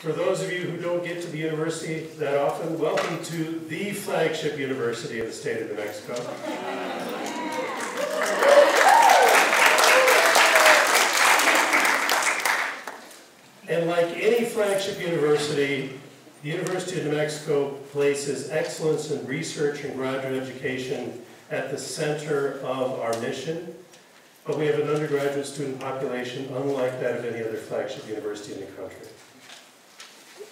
For those of you who don't get to the university that often, welcome to the flagship university of the state of New Mexico. And like any flagship university, the University of New Mexico places excellence in research and graduate education at the center of our mission. But we have an undergraduate student population unlike that of any other flagship university in the country.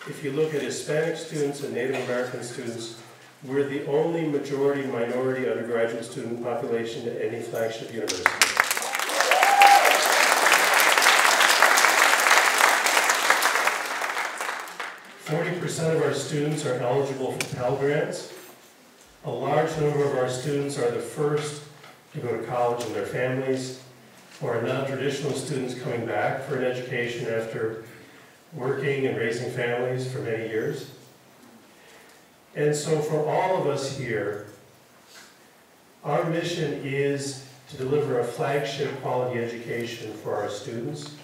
If you look at Hispanic students and Native American students, we're the only majority minority undergraduate student population at any flagship university. Forty percent of our students are eligible for Pell Grants. A large number of our students are the first to go to college in their families, or non-traditional students coming back for an education after working and raising families for many years. And so for all of us here, our mission is to deliver a flagship quality education for our students.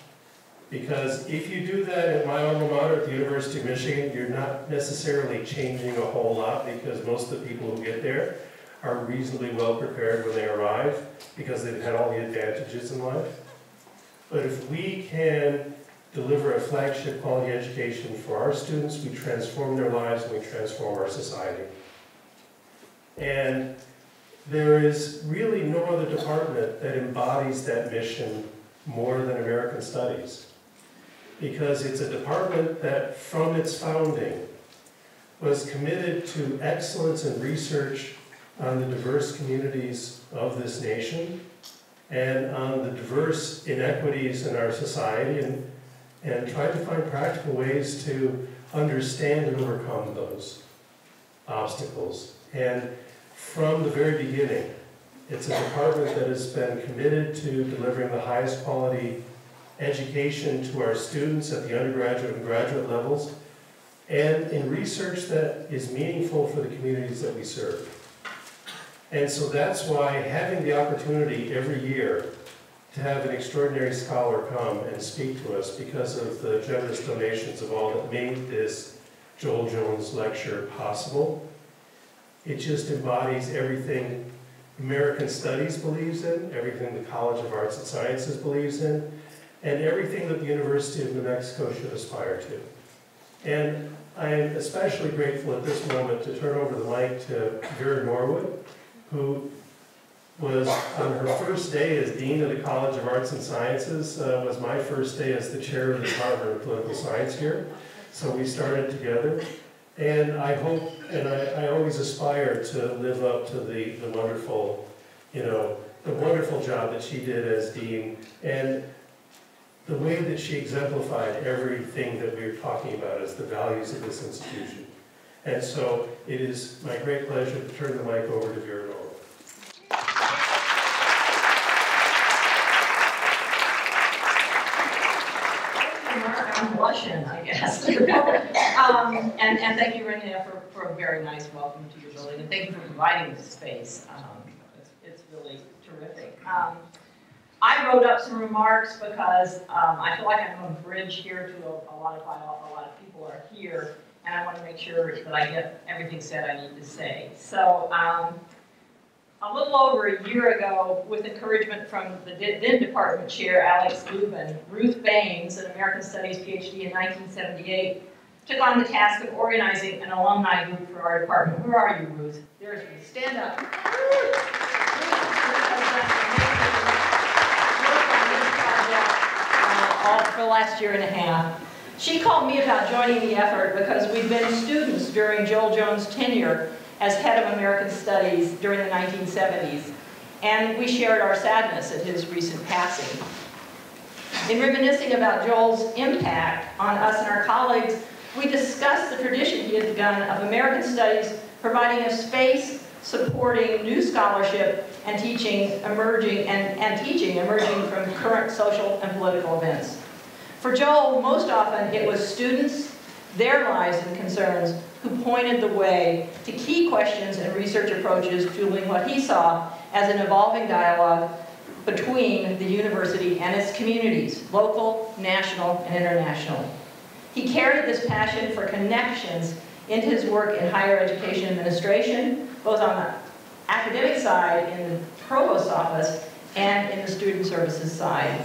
Because if you do that at my alma mater at the University of Michigan, you're not necessarily changing a whole lot because most of the people who get there are reasonably well prepared when they arrive because they've had all the advantages in life. But if we can deliver a flagship quality education for our students, we transform their lives and we transform our society. And there is really no other department that embodies that mission more than American Studies. Because it's a department that, from its founding, was committed to excellence in research on the diverse communities of this nation and on the diverse inequities in our society and and tried to find practical ways to understand and overcome those obstacles. And from the very beginning, it's a department that has been committed to delivering the highest quality education to our students at the undergraduate and graduate levels, and in research that is meaningful for the communities that we serve. And so that's why having the opportunity every year to have an extraordinary scholar come and speak to us because of the generous donations of all that made this Joel Jones lecture possible. It just embodies everything American Studies believes in, everything the College of Arts and Sciences believes in, and everything that the University of New Mexico should aspire to. And I am especially grateful at this moment to turn over the mic to Vera Norwood, who was on her first day as Dean of the College of Arts and Sciences, uh, was my first day as the chair of the Department of Political Science here. So we started together. And I hope, and I, I always aspire to live up to the, the wonderful, you know, the wonderful job that she did as Dean. And the way that she exemplified everything that we are talking about as the values of this institution. And so it is my great pleasure to turn the mic over to Vera I guess. um, and, and thank you, Renee, for, for a very nice welcome to your building, and thank you for providing this space. Um, it's, it's, really terrific. Um, I wrote up some remarks because um, I feel like I'm a bridge here to a, a lot of a lot of people are here, and I want to make sure that I get everything said I need to say. So um, a little over a year ago, with encouragement from the then department chair, Alex Lubin, Ruth Baines, an American Studies PhD in 1978, took on the task of organizing an alumni group for our department. Where are you, Ruth? There's Ruth. Stand up. Uh, all for the last year and a half. She called me about joining the effort because we've been students during Joel Jones' tenure as head of American Studies during the 1970s, and we shared our sadness at his recent passing. In reminiscing about Joel's impact on us and our colleagues, we discussed the tradition he had begun of American Studies providing a space supporting new scholarship and teaching emerging and, and teaching emerging from current social and political events. For Joel, most often it was students, their lives and concerns who pointed the way to key questions and research approaches fueling what he saw as an evolving dialogue between the university and its communities, local, national, and international. He carried this passion for connections into his work in higher education administration, both on the academic side in the provost's office and in the student services side.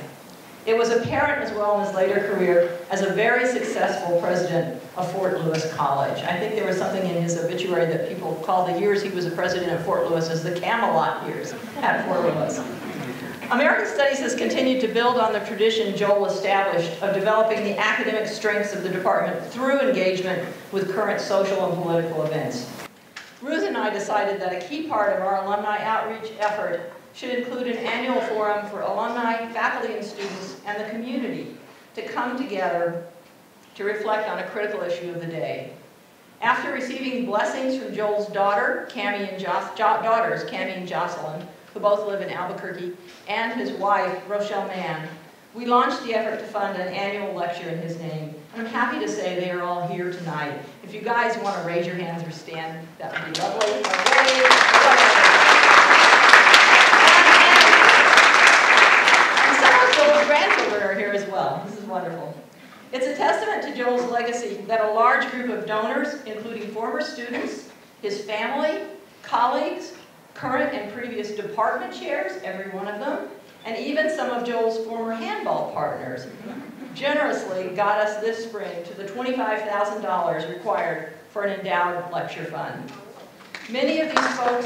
It was apparent as well in his later career as a very successful president of Fort Lewis College. I think there was something in his obituary that people call the years he was a president of Fort Lewis as the Camelot years at Fort Lewis. American Studies has continued to build on the tradition Joel established of developing the academic strengths of the department through engagement with current social and political events. Ruth and I decided that a key part of our alumni outreach effort should include an annual forum for alumni, faculty and students, and the community to come together to reflect on a critical issue of the day. After receiving blessings from Joel's daughter, Cami and jo daughters, Cami and Jocelyn, who both live in Albuquerque, and his wife, Rochelle Mann, we launched the effort to fund an annual lecture in his name. And I'm happy to say they are all here tonight. If you guys want to raise your hands or stand, that would be lovely. grandchildren are This is wonderful. It's a testament to Joel's legacy that a large group of donors, including former students, his family, colleagues, current and previous department chairs, every one of them, and even some of Joel's former handball partners, generously got us this spring to the $25,000 required for an endowed lecture fund. Many of these folks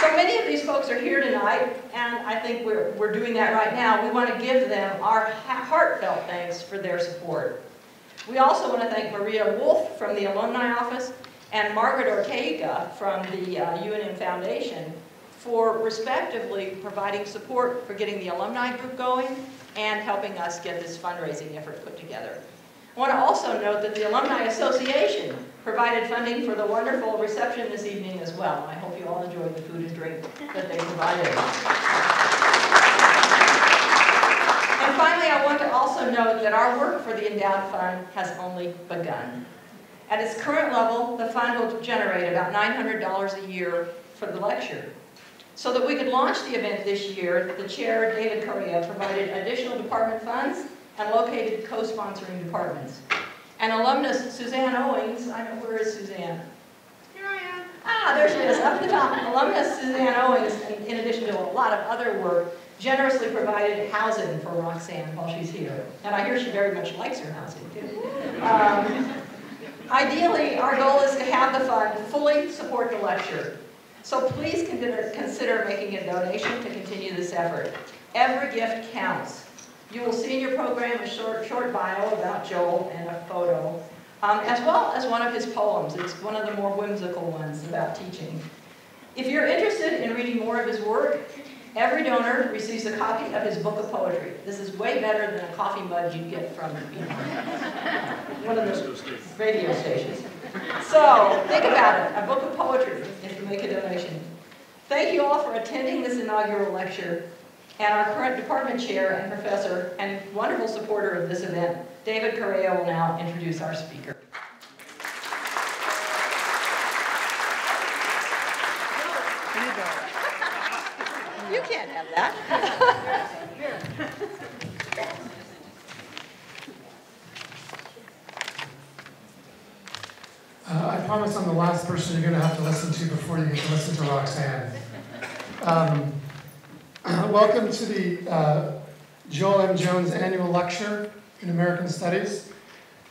So many these folks are here tonight, and I think we're, we're doing that right now. We want to give them our heartfelt thanks for their support. We also want to thank Maria Wolf from the Alumni Office and Margaret Ortega from the uh, UNM Foundation for respectively providing support for getting the alumni group going and helping us get this fundraising effort put together. I want to also note that the Alumni Association provided funding for the wonderful reception this evening as well. I hope you all enjoyed the food and drink that they provided. And finally, I want to also note that our work for the Endowed Fund has only begun. At its current level, the fund will generate about $900 a year for the lecture. So that we could launch the event this year, the chair, David Correa, provided additional department funds and located co-sponsoring departments. And alumnus Suzanne Owings, I know, where is Suzanne? Here I am. Ah, there she is, up the top. Alumnus Suzanne Owings, in addition to a lot of other work, generously provided housing for Roxanne while she's here. And I hear she very much likes her housing, too. Um, ideally, our goal is to have the fund fully support the lecture. So please consider, consider making a donation to continue this effort. Every gift counts. You will see in your program a short, short bio about Joel and a photo, um, as well as one of his poems. It's one of the more whimsical ones about teaching. If you're interested in reading more of his work, every donor receives a copy of his book of poetry. This is way better than a coffee mug you get from you know, one of those radio stations. So think about it, a book of poetry if you make a donation. Thank you all for attending this inaugural lecture. And our current department chair and professor and wonderful supporter of this event, David Correa will now introduce our speaker. You can't have that. Uh, I promise I'm the last person you're going to have to listen to before you get to listen to Roxanne. Um, welcome to the uh, Joel M. Jones Annual Lecture in American Studies.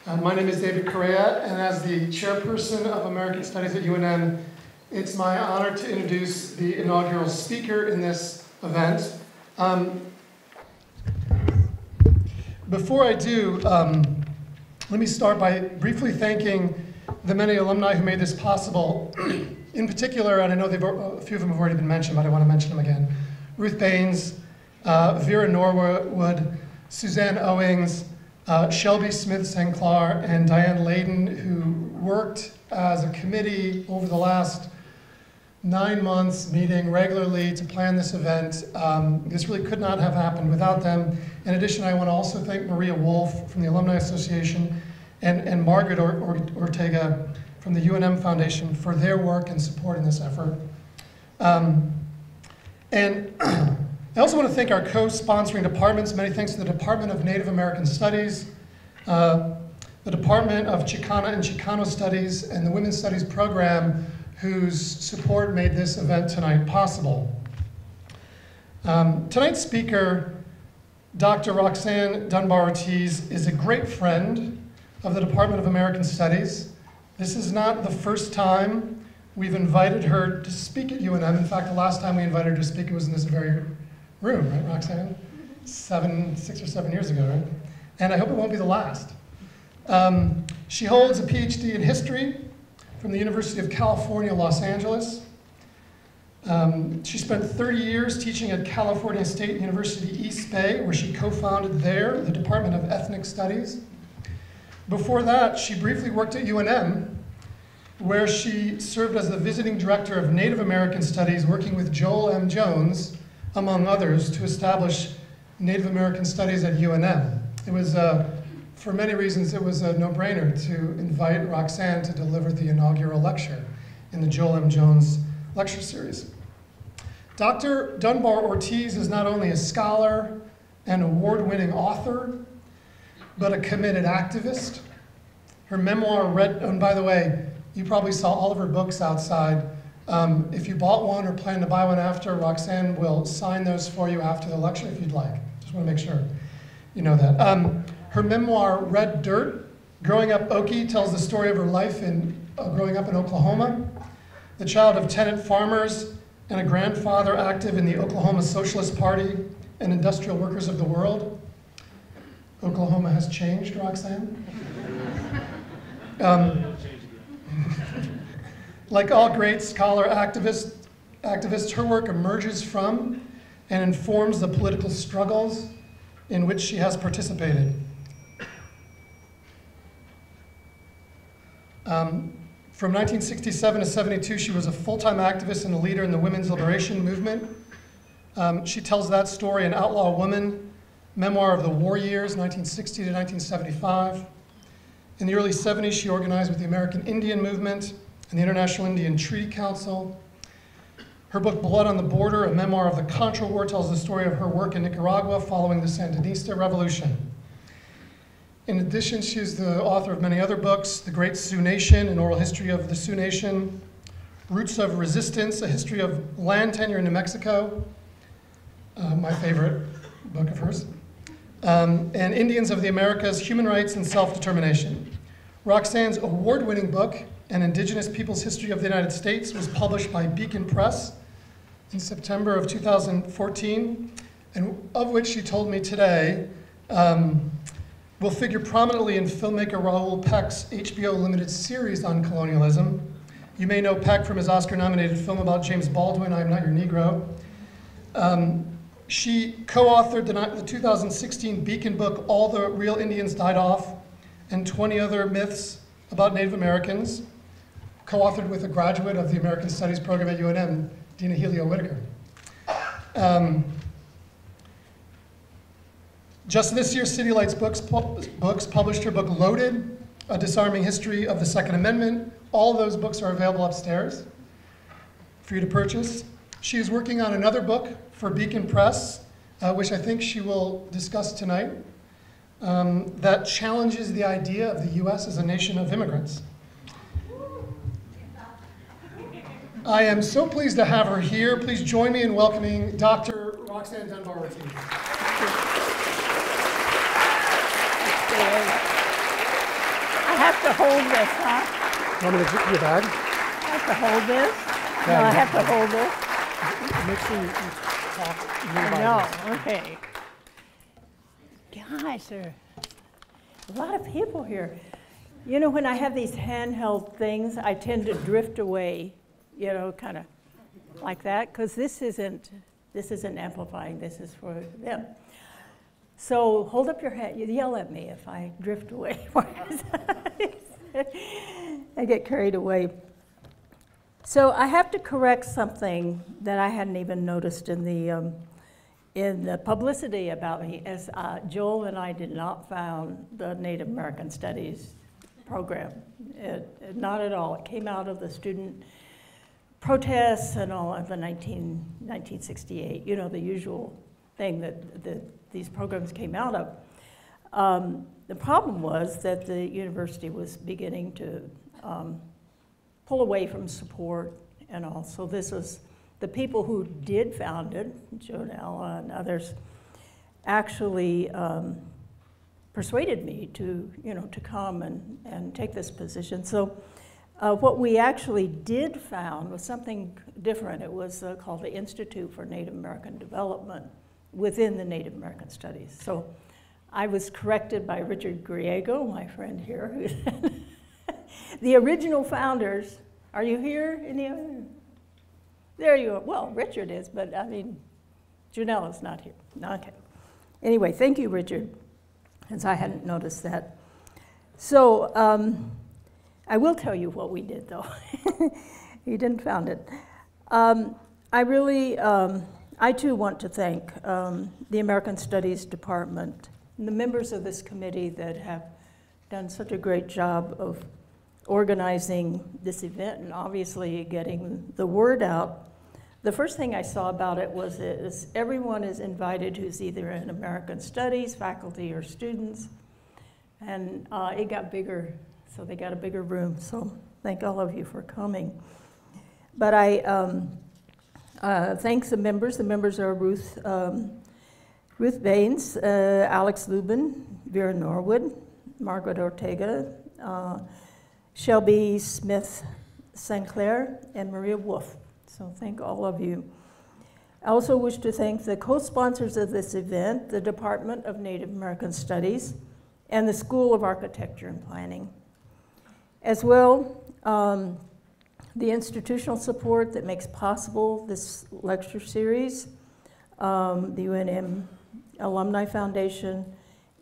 Uh, my name is David Correa, and as the chairperson of American Studies at UNM, it's my honor to introduce the inaugural speaker in this event. Um, before I do, um, let me start by briefly thanking the many alumni who made this possible. in particular, and I know a few of them have already been mentioned, but I want to mention them again. Ruth Baines, uh, Vera Norwood, Suzanne Owings, uh, Shelby Smith St. Clair, and Diane Layden, who worked as a committee over the last nine months, meeting regularly to plan this event. Um, this really could not have happened without them. In addition, I want to also thank Maria Wolf from the Alumni Association and, and Margaret or, or, Ortega from the UNM Foundation for their work and support in this effort. Um, and I also want to thank our co-sponsoring departments. Many thanks to the Department of Native American Studies, uh, the Department of Chicana and Chicano Studies, and the Women's Studies program, whose support made this event tonight possible. Um, tonight's speaker, Dr. Roxanne Dunbar Ortiz, is a great friend of the Department of American Studies. This is not the first time we've invited her to speak at UNM. In fact, the last time we invited her to speak, it was in this very room, right, Roxanne? Seven, six or seven years ago, right? And I hope it won't be the last. Um, she holds a PhD in history from the University of California, Los Angeles. Um, she spent 30 years teaching at California State University East Bay, where she co-founded there the Department of Ethnic Studies. Before that, she briefly worked at UNM, where she served as the visiting director of Native American Studies, working with Joel M. Jones, among others, to establish Native American Studies at UNM. It was, uh, for many reasons, it was a no-brainer to invite Roxanne to deliver the inaugural lecture in the Joel M. Jones lecture series. Dr. Dunbar Ortiz is not only a scholar and award-winning author, but a committed activist. Her memoir, read, and by the way, you probably saw all of her books outside. Um, if you bought one or plan to buy one after, Roxanne will sign those for you after the lecture if you'd like. Just want to make sure you know that. Um, her memoir, Red Dirt, Growing Up Okie, tells the story of her life in uh, growing up in Oklahoma, the child of tenant farmers and a grandfather active in the Oklahoma Socialist Party and Industrial Workers of the World. Oklahoma has changed, Roxanne. Um, like all great scholar activists, activists, her work emerges from and informs the political struggles in which she has participated. Um, from 1967 to 72, she was a full-time activist and a leader in the women's liberation movement. Um, she tells that story in Outlaw Woman, Memoir of the War Years, 1960 to 1975. In the early 70s, she organized with the American Indian Movement and the International Indian Treaty Council. Her book, Blood on the Border, a memoir of the Contra War, tells the story of her work in Nicaragua following the Sandinista Revolution. In addition, she is the author of many other books, The Great Sioux Nation, an oral history of the Sioux Nation, Roots of Resistance, a history of land tenure in New Mexico, uh, my favorite book of hers, um, and Indians of the Americas, Human Rights and Self-Determination. Roxanne's award-winning book, An Indigenous People's History of the United States, was published by Beacon Press in September of 2014, and of which she told me today, um, will figure prominently in filmmaker Raoul Peck's HBO limited series on colonialism. You may know Peck from his Oscar-nominated film about James Baldwin, I'm Not Your Negro. Um, she co-authored the, the 2016 Beacon book, All the Real Indians Died Off, and 20 other myths about Native Americans, co-authored with a graduate of the American Studies program at UNM, Dina Gilio-Whitaker. Um, just this year, City Lights Books, books published her book Loaded, A Disarming History of the Second Amendment. All those books are available upstairs for you to purchase. She is working on another book for Beacon Press, uh, which I think she will discuss tonight, um, that challenges the idea of the U.S. as a nation of immigrants. I am so pleased to have her here. Please join me in welcoming Dr. Roxanne Dunbar Ortiz. I have to hold this, huh? Want me to get your bag? I have to hold this? Yeah, No, I have to hold this? Make sure you you talk I know, okay. Guys, there are a lot of people here. You know, when I have these handheld things, I tend to drift away, you know, kind of like that, because this isn't, this isn't amplifying, this is for them. So hold up your hand, yell at me if I drift away. I get carried away. So I have to correct something that I hadn't even noticed in the, um, in the publicity about me, as uh, Joel and I did not found the Native American Studies program. It, it- not at all. It came out of the student protests and all of the 19, 1968, you know, the usual thing that, that these programs came out of. Um, the problem was that the university was beginning to um, pull away from support and all. So this was the people who did found it, Jonella and others, actually um, persuaded me to, you know, to come and, and take this position. So uh, what we actually did found was something different. It was uh, called the Institute for Native American Development within the Native American Studies. So I was corrected by Richard Griego, my friend here, the original founders, are you here? There you are. Well, Richard is, but I mean, Janella's not here. Okay. Anyway, thank you, Richard, since I hadn't noticed that. So um, I will tell you what we did, though. you didn't found it. Um, I really, um, I too want to thank um, the American Studies Department and the members of this committee that have done such a great job of organizing this event and obviously getting the word out. The first thing I saw about it was is everyone is invited who's either in American Studies, faculty, or students. And uh, it got bigger, so they got a bigger room. So thank all of you for coming. But I um, uh, thanks the members. The members are Ruth um, Ruth Baines, uh, Alex Lubin, Vera Norwood, Margaret Ortega, uh, Shelby Smith Sinclair, and Maria Wolf. So thank all of you. I also wish to thank the co-sponsors of this event, the Department of Native American Studies and the School of Architecture and Planning. As well, um, the institutional support that makes possible this lecture series, um, the UNM Alumni Foundation,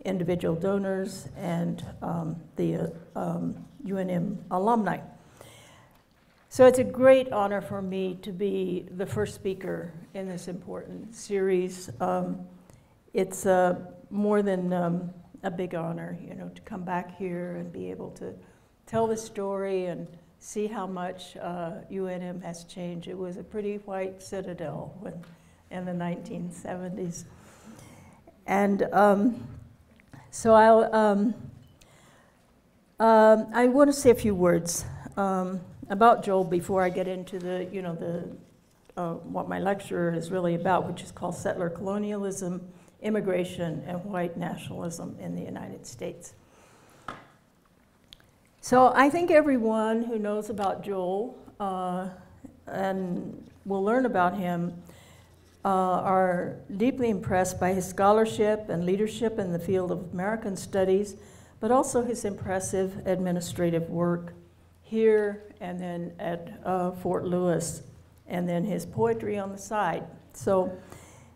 individual donors, and um, the um, UNM alumni. So it's a great honor for me to be the first speaker in this important series. Um, it's uh, more than um, a big honor, you know, to come back here and be able to tell the story and see how much uh, UNM has changed. It was a pretty white citadel when, in the 1970s. And um, so I'll, um, um, I want to say a few words um, about Joel before I get into the, you know, the, uh, what my lecture is really about, which is called Settler Colonialism, Immigration, and White Nationalism in the United States. So I think everyone who knows about Joel uh, and will learn about him uh, are deeply impressed by his scholarship and leadership in the field of American studies, but also his impressive administrative work here and then at uh, Fort Lewis, and then his poetry on the side. So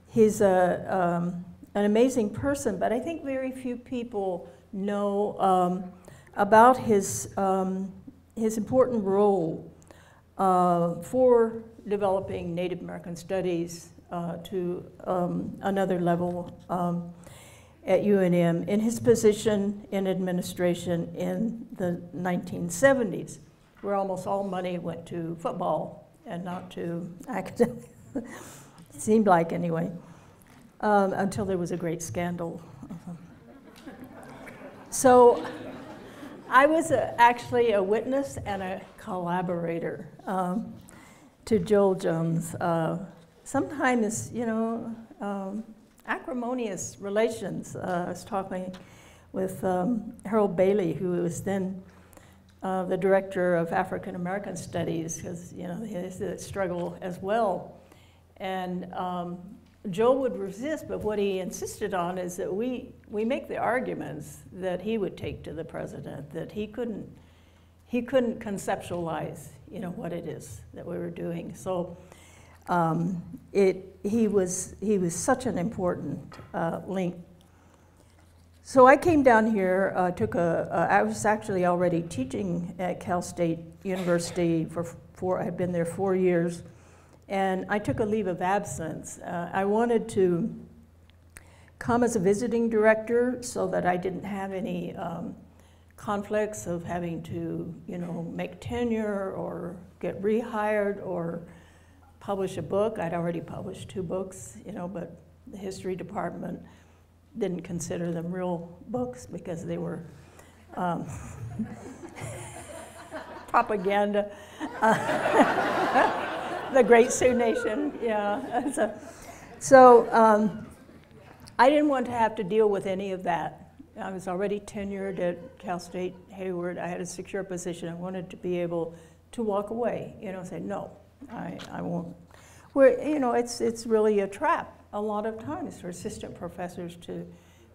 he's a, um, an amazing person, but I think very few people know um, about his, um, his important role uh, for developing Native American studies uh, to um, another level um, at UNM in his position in administration in the 1970s, where almost all money went to football and not to academics. seemed like, anyway, um, until there was a great scandal. So I was a, actually a witness and a collaborator um, to Joel Jones' uh, sometimes, you know, um, acrimonious relations. Uh, I was talking with um, Harold Bailey, who was then uh, the director of African American Studies, because you know a struggle as well. And um, Joel would resist, but what he insisted on is that we we make the arguments that he would take to the president that he couldn't he couldn't conceptualize you know what it is that we were doing. So um, it, he, was, he was such an important uh, link. So I came down here, uh, took a, uh, I was actually already teaching at Cal State University for four, I had been there four years, and I took a leave of absence. Uh, I wanted to come as a visiting director so that I didn't have any um, conflicts of having to, you know, make tenure or get rehired or publish a book. I'd already published two books, you know, but the history department didn't consider them real books because they were um, propaganda. Uh, the Great Sioux Nation, yeah. So, so um, I didn't want to have to deal with any of that. I was already tenured at Cal State Hayward. I had a secure position. I wanted to be able to walk away, you know, say, no, I, I won't. Where, you know, it's, it's really a trap a lot of times for assistant professors to,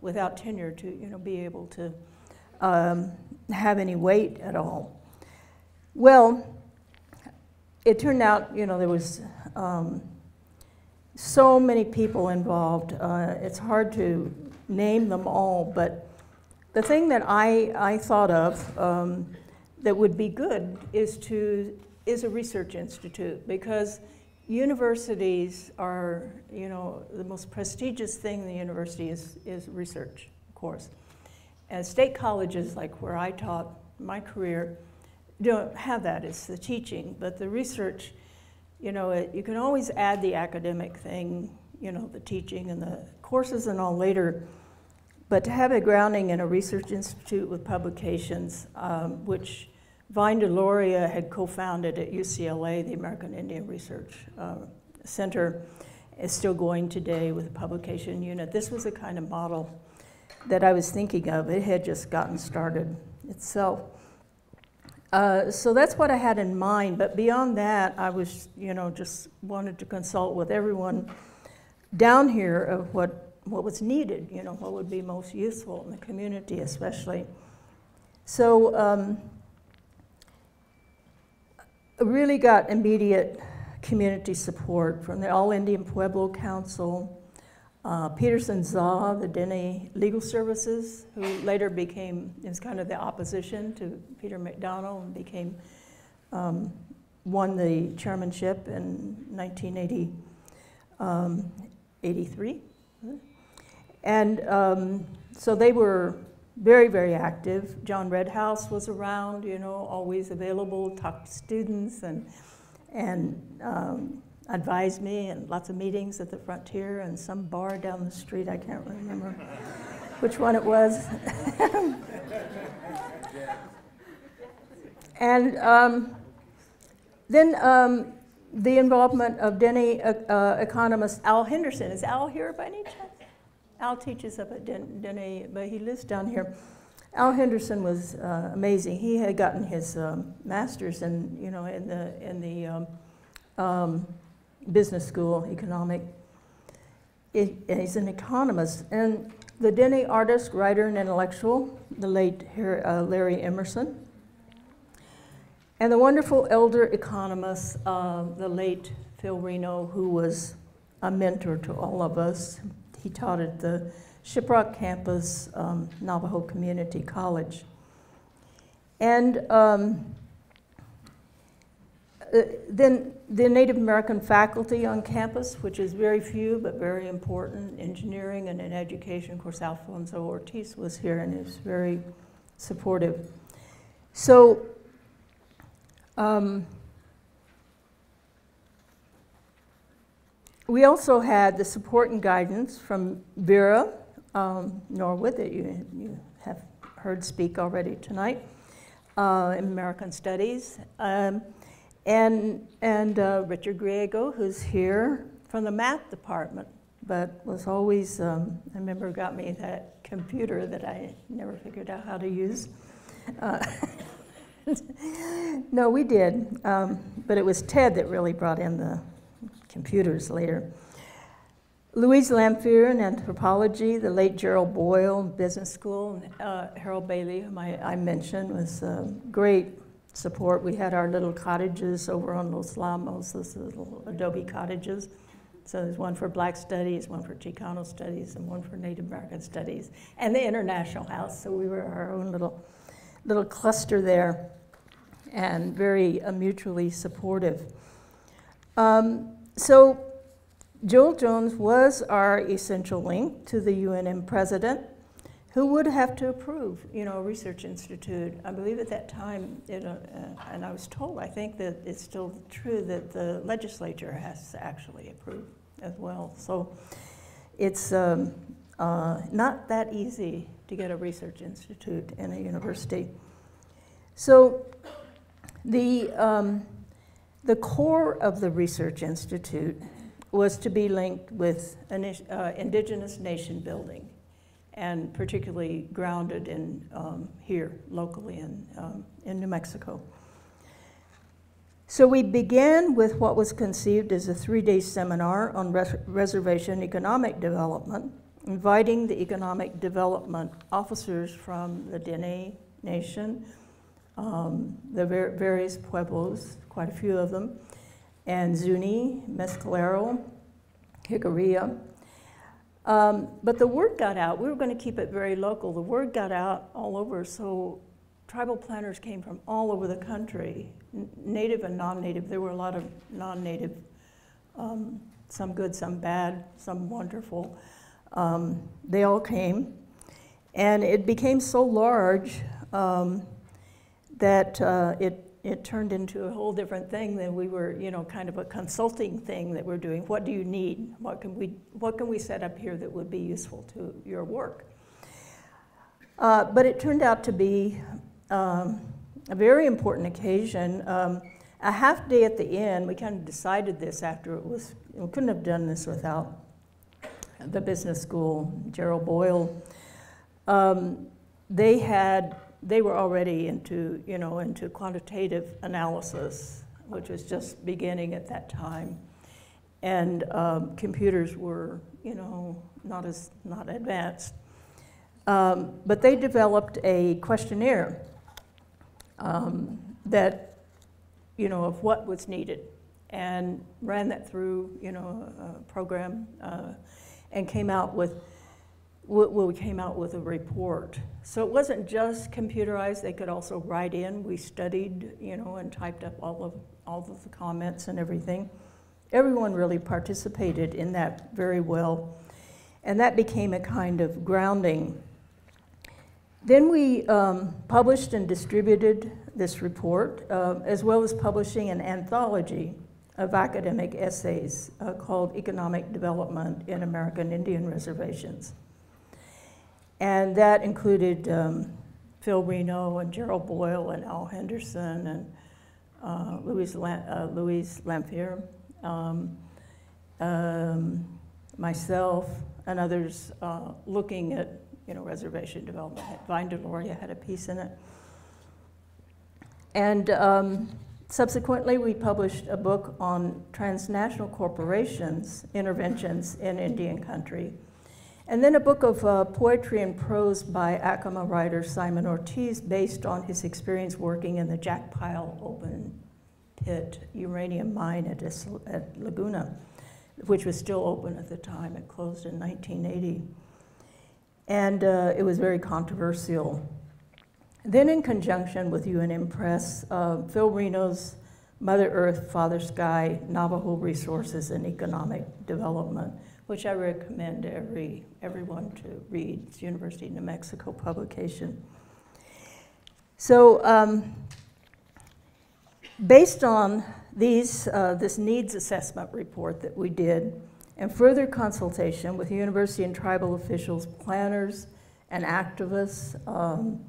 without tenure, to, you know, be able to um, have any weight at all. Well, it turned out, you know, there was um, so many people involved. Uh, it's hard to name them all, but the thing that I, I thought of um, that would be good is to is a research institute because universities are, you know, the most prestigious thing in the university is, is research, of course. And state colleges, like where I taught my career, don't have that. It's the teaching, but the research, you know, it, you can always add the academic thing, you know, the teaching and the courses and all later. But to have a grounding in a research institute with publications, um, which Vine Deloria had co-founded at UCLA, the American Indian Research uh, Center, is still going today with a publication unit. This was the kind of model that I was thinking of. It had just gotten started itself. Uh, so that's what I had in mind. But beyond that, I was, you know, just wanted to consult with everyone down here of what, what was needed, you know, what would be most useful in the community, especially. So um, really got immediate community support from the All Indian Pueblo Council, uh, Peterson Zah, the Dene Legal Services, who later became, is kind of the opposition to Peter MacDonald and became, um, won the chairmanship in 1983. Um, and um, so they were very, very active. John Redhouse was around, you know, always available, talked to students and, and um, advised me and lots of meetings at the Frontier and some bar down the street. I can't remember which one it was. and um, then um, the involvement of Denny uh, uh, economist Al Henderson. Is Al here by any chance? Al teaches up at Den- Dene, but he lives down here. Al Henderson was uh, amazing. He had gotten his um, master's in, you know, in the in the um, um, business school, economic. It, he's an economist. And the Dene artist, writer, and intellectual, the late uh, Larry Emerson. And the wonderful elder economist, uh, the late Phil Reno, who was a mentor to all of us. He taught at the Shiprock campus, um, Navajo Community College. And um, uh, then the Native American faculty on campus, which is very few but very important, engineering and in education. Of course, Alfonso Ortiz was here and was very supportive. So, um, we also had the support and guidance from Vera um, Norwood, that you, you have heard speak already tonight, uh, in American Studies. Um, and, and uh, Richard Griego, who's here from the math department, but was always, um, I remember, got me that computer that I never figured out how to use. Uh, no, we did, um, but it was Ted that really brought in the computers later. Louise Lamphere in anthropology, the late Gerald Boyle in business school, and uh, Harold Bailey, whom I, I mentioned, was uh, great support. We had our little cottages over on Las Lomas, those little adobe cottages. So there's one for Black Studies, one for Chicano Studies, and one for Native American Studies, and the International House. So we were our own little, little cluster there, and very uh, mutually supportive. Um, so Joel Jones was our essential link to the UNM president who would have to approve, you know, a research institute. I believe at that time, it, uh, and I was told, I think that it's still true that the legislature has actually approve as well. So it's um, uh, not that easy to get a research institute in a university. So the, um, the core of the research institute was to be linked with uh, indigenous nation building and particularly grounded in um, here locally in, um, in New Mexico. So we began with what was conceived as a three-day seminar on res reservation economic development, inviting the economic development officers from the Dene Nation, um, the various pueblos, quite a few of them, and Zuni, Mescalero, Jicarilla. Um, but the word got out. We were going to keep it very local. The word got out all over, so tribal planners came from all over the country, native and non-native. There were a lot of non-native, um, some good, some bad, some wonderful. Um, they all came, and it became so large um, that uh, it it turned into a whole different thing than we were, you know, kind of a consulting thing that we're doing. What do you need? What can we, what can we set up here that would be useful to your work? Uh, but it turned out to be um, a very important occasion. Um, a half day at the end, we kind of decided this after it was, we couldn't have done this without the business school, Gerald Boyle. Um, they had they were already into, you know, into quantitative analysis, which was just beginning at that time. And um, computers were, you know, not as not advanced. Um, but they developed a questionnaire um, that, you know, of what was needed, and ran that through, you know, a program, uh, and came out with we came out with a report. So it wasn't just computerized, they could also write in. We studied, you know, and typed up all of, all of the comments and everything. Everyone really participated in that very well. And that became a kind of grounding. Then we um, published and distributed this report, uh, as well as publishing an anthology of academic essays uh, called Economic Development in American Indian Reservations. And that included um, Phil Reno and Gerald Boyle and Al Henderson and uh, Louise, Lam uh, Louise Lamphere, um, um, myself, and others uh, looking at you know, reservation development. Vine Deloria had a piece in it. And um, subsequently, we published a book on transnational corporations' interventions in Indian country and then a book of uh, poetry and prose by Acoma writer Simon Ortiz based on his experience working in the Jackpile open pit uranium mine at, at Laguna, which was still open at the time. It closed in 1980. And uh, it was very controversial. Then, in conjunction with UNM Press, uh, Phil Reno's Mother Earth, Father Sky, Navajo Resources and Economic Development which I recommend every, everyone to read. It's University of New Mexico publication. So um, based on these, uh, this needs assessment report that we did, and further consultation with university and tribal officials, planners, and activists, um,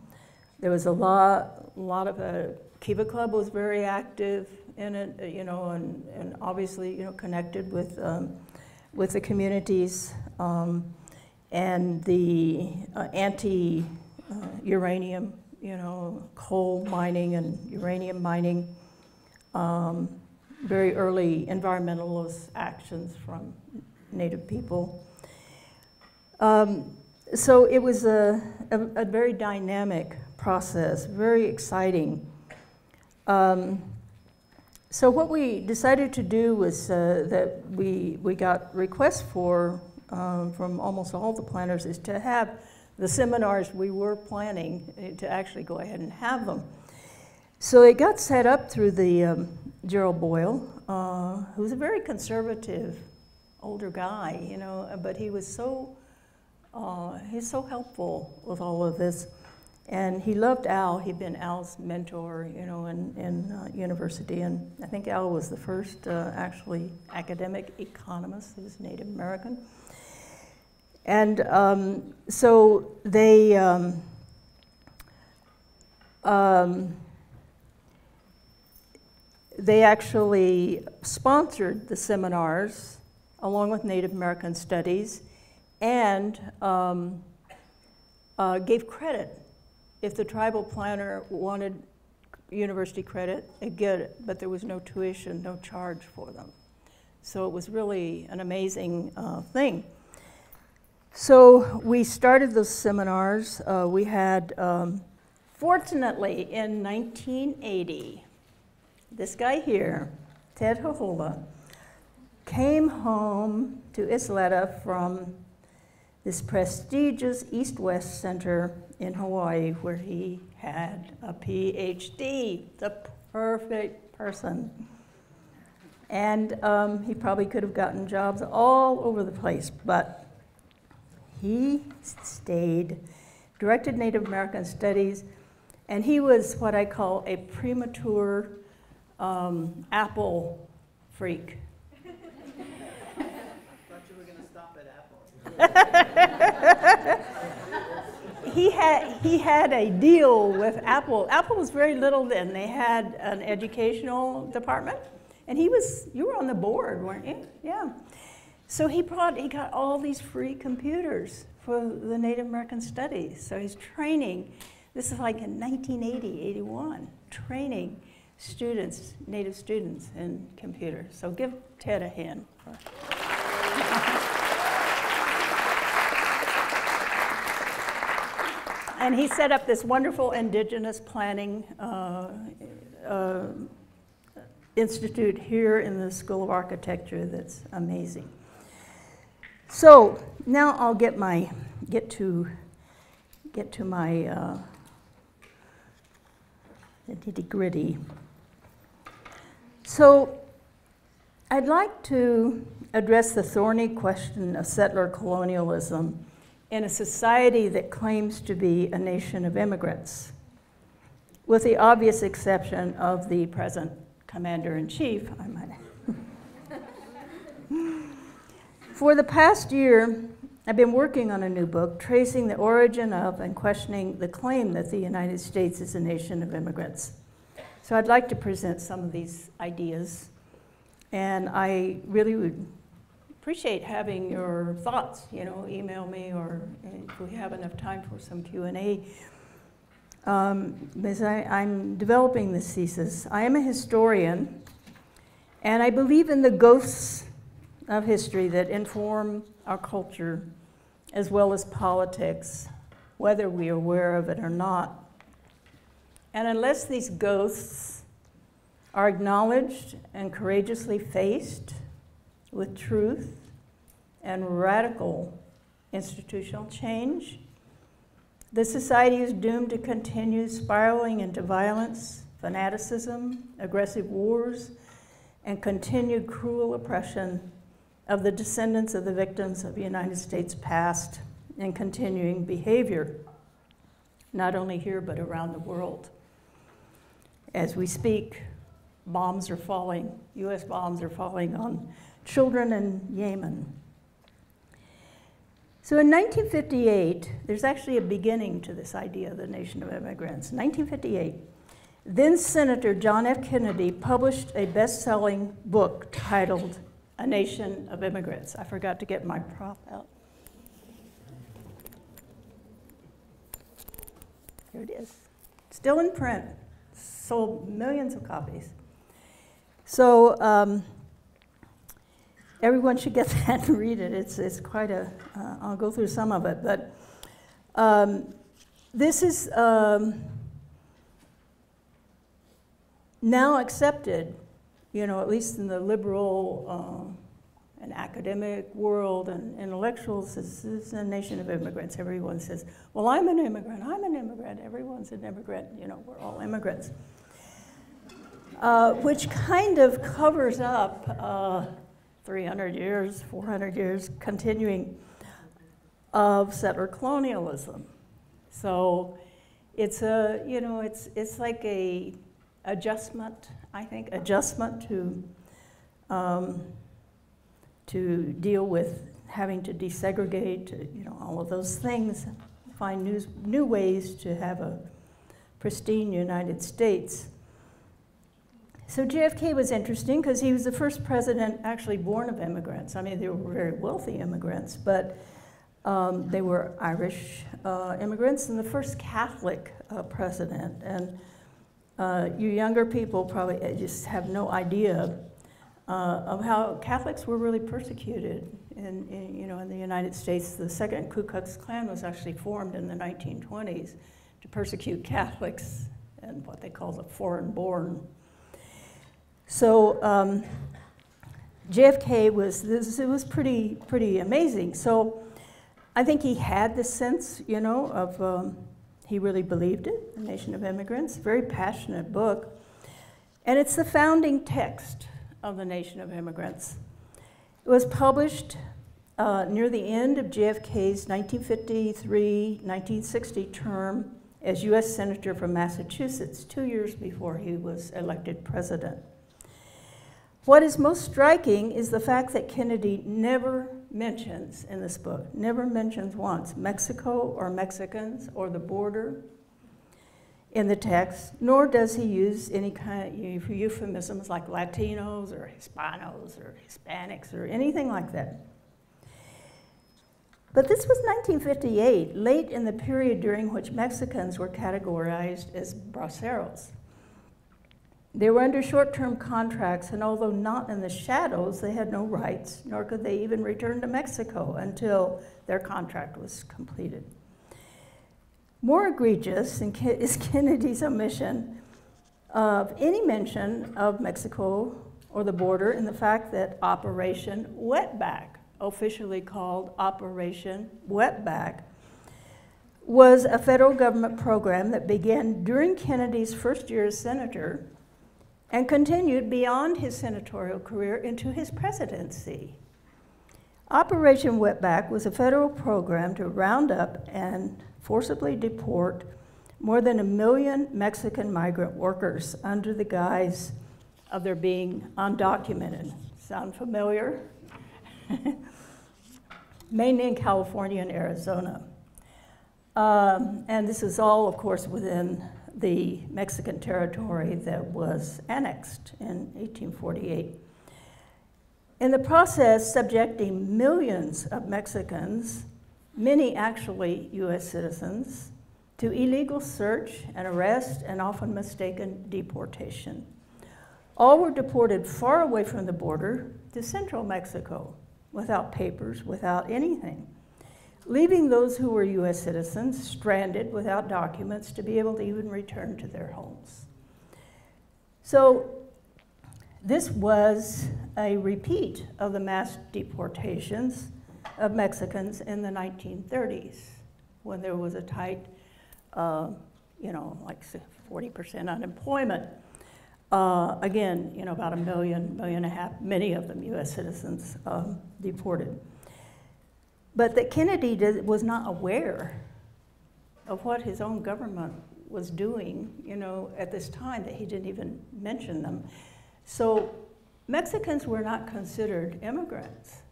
there was a lot, a lot of, uh, Kiva Club was very active in it, you know, and, and obviously, you know, connected with um, with the communities um, and the uh, anti-uranium, you know, coal mining and uranium mining, um, very early environmentalist actions from Native people. Um, so it was a, a, a, very dynamic process, very exciting. Um, so what we decided to do was uh, that we, we got requests for, um, from almost all the planners, is to have the seminars we were planning uh, to actually go ahead and have them. So it got set up through the um, Gerald Boyle, uh, who's a very conservative older guy, you know, but he was so, uh, he's so helpful with all of this. And he loved Al. He'd been Al's mentor, you know, in, in uh, university. And I think Al was the first uh, actually academic economist who was Native American. And um, so they, um, um, they actually sponsored the seminars along with Native American Studies and um, uh, gave credit. If the tribal planner wanted university credit, they'd get it, but there was no tuition, no charge for them. So it was really an amazing uh, thing. So we started those seminars. Uh, we had, um, fortunately, in 1980, this guy here, Ted Jojola, came home to Isleta from this prestigious East West Center in Hawaii where he had a PhD, the perfect person. And um, he probably could have gotten jobs all over the place, but he stayed, directed Native American Studies, and he was what I call a premature um, Apple freak. he had he had a deal with Apple. Apple was very little then. They had an educational department, and he was you were on the board, weren't you? Yeah. So he brought he got all these free computers for the Native American Studies. So he's training. This is like in 1980, 81, training students, Native students in computers. So give Ted a hand. And he set up this wonderful indigenous planning uh, uh, institute here in the School of Architecture that's amazing. So now I'll get my get to get to my uh, nitty gritty. So I'd like to address the thorny question of settler colonialism in a society that claims to be a nation of immigrants, with the obvious exception of the present commander in chief, I might. For the past year, I've been working on a new book tracing the origin of and questioning the claim that the United States is a nation of immigrants. So I'd like to present some of these ideas, and I really would appreciate having your thoughts. You know, email me or if we have enough time for some Q and A. Um, I'm developing this thesis. I am a historian, and I believe in the ghosts of history that inform our culture as well as politics, whether we are aware of it or not. And unless these ghosts are acknowledged and courageously faced, with truth and radical institutional change, the society is doomed to continue spiraling into violence, fanaticism, aggressive wars, and continued cruel oppression of the descendants of the victims of the United States past and continuing behavior, not only here but around the world. As we speak, bombs are falling, US bombs are falling on children in Yemen. So in 1958, there's actually a beginning to this idea of the nation of immigrants. 1958, then Senator John F. Kennedy published a best selling book titled A Nation of Immigrants. I forgot to get my prop out. Here it is. Still in print, sold millions of copies. So, um, everyone should get that and read it. It's, it's quite a. uh, go through some of it. But um, this is um, now accepted, you know, at least in the liberal uh, and academic world and intellectuals, this is a nation of immigrants. Everyone says, well, I'm an immigrant, I'm an immigrant, everyone's an immigrant, you know, we're all immigrants. Uh, which kind of covers up uh, 300 years, 400 years, continuing of settler colonialism. So it's a, you know, it's, it's like a adjustment, I think, adjustment to, um, to deal with having to desegregate, you know, all of those things, find new, new ways to have a pristine United States. So JFK was interesting because he was the first president actually born of immigrants. I mean, they were very wealthy immigrants, but um, they were Irish uh, immigrants and the first Catholic uh, president. And uh, you younger people probably uh, just have no idea uh, of how Catholics were really persecuted in, in, you know, in the United States. The second Ku Klux Klan was actually formed in the 1920s to persecute Catholics and what they call the foreign born. So um, JFK was, this, it was pretty, pretty amazing. So I think he had the sense, you know, of, um, he really believed it, The Nation of Immigrants, very passionate book. And it's the founding text of the Nation of Immigrants. It was published uh, near the end of JFK's 1953 1960 term as U.S. Senator from Massachusetts, two years before he was elected president. What is most striking is the fact that Kennedy never mentions in this book, never mentions once Mexico or Mexicans or the border in the text, nor does he use any kind of euphemisms like Latinos or Hispanos or Hispanics or anything like that. But this was 1958, late in the period during which Mexicans were categorized as braceros. They were under short term contracts, and although not in the shadows, they had no rights, nor could they even return to Mexico until their contract was completed. More egregious is Kennedy's omission of any mention of Mexico or the border in the fact that Operation Wetback officially called Operation Wetback, was a federal government program that began during Kennedy's first year as senator and continued beyond his senatorial career into his presidency. Operation Wetback was a federal program to round up and forcibly deport more than a million Mexican migrant workers under the guise of their being undocumented. Sound familiar? mainly in California and Arizona. Um, and this is all, of course, within the Mexican territory that was annexed in 1848. In the process, subjecting millions of Mexicans, many actually US citizens, to illegal search and arrest and often mistaken deportation. All were deported far away from the border to central Mexico, without papers, without anything, leaving those who were U.S. citizens stranded without documents to be able to even return to their homes. So, this was a repeat of the mass deportations of Mexicans in the 1930s when there was a tight, uh, you know, like 40% unemployment. Uh, again, you know, about a million, million and a half, many of them U.S. citizens um, deported. But that Kennedy did, was not aware of what his own government was doing, you know, at this time that he didn't even mention them. So Mexicans were not considered immigrants.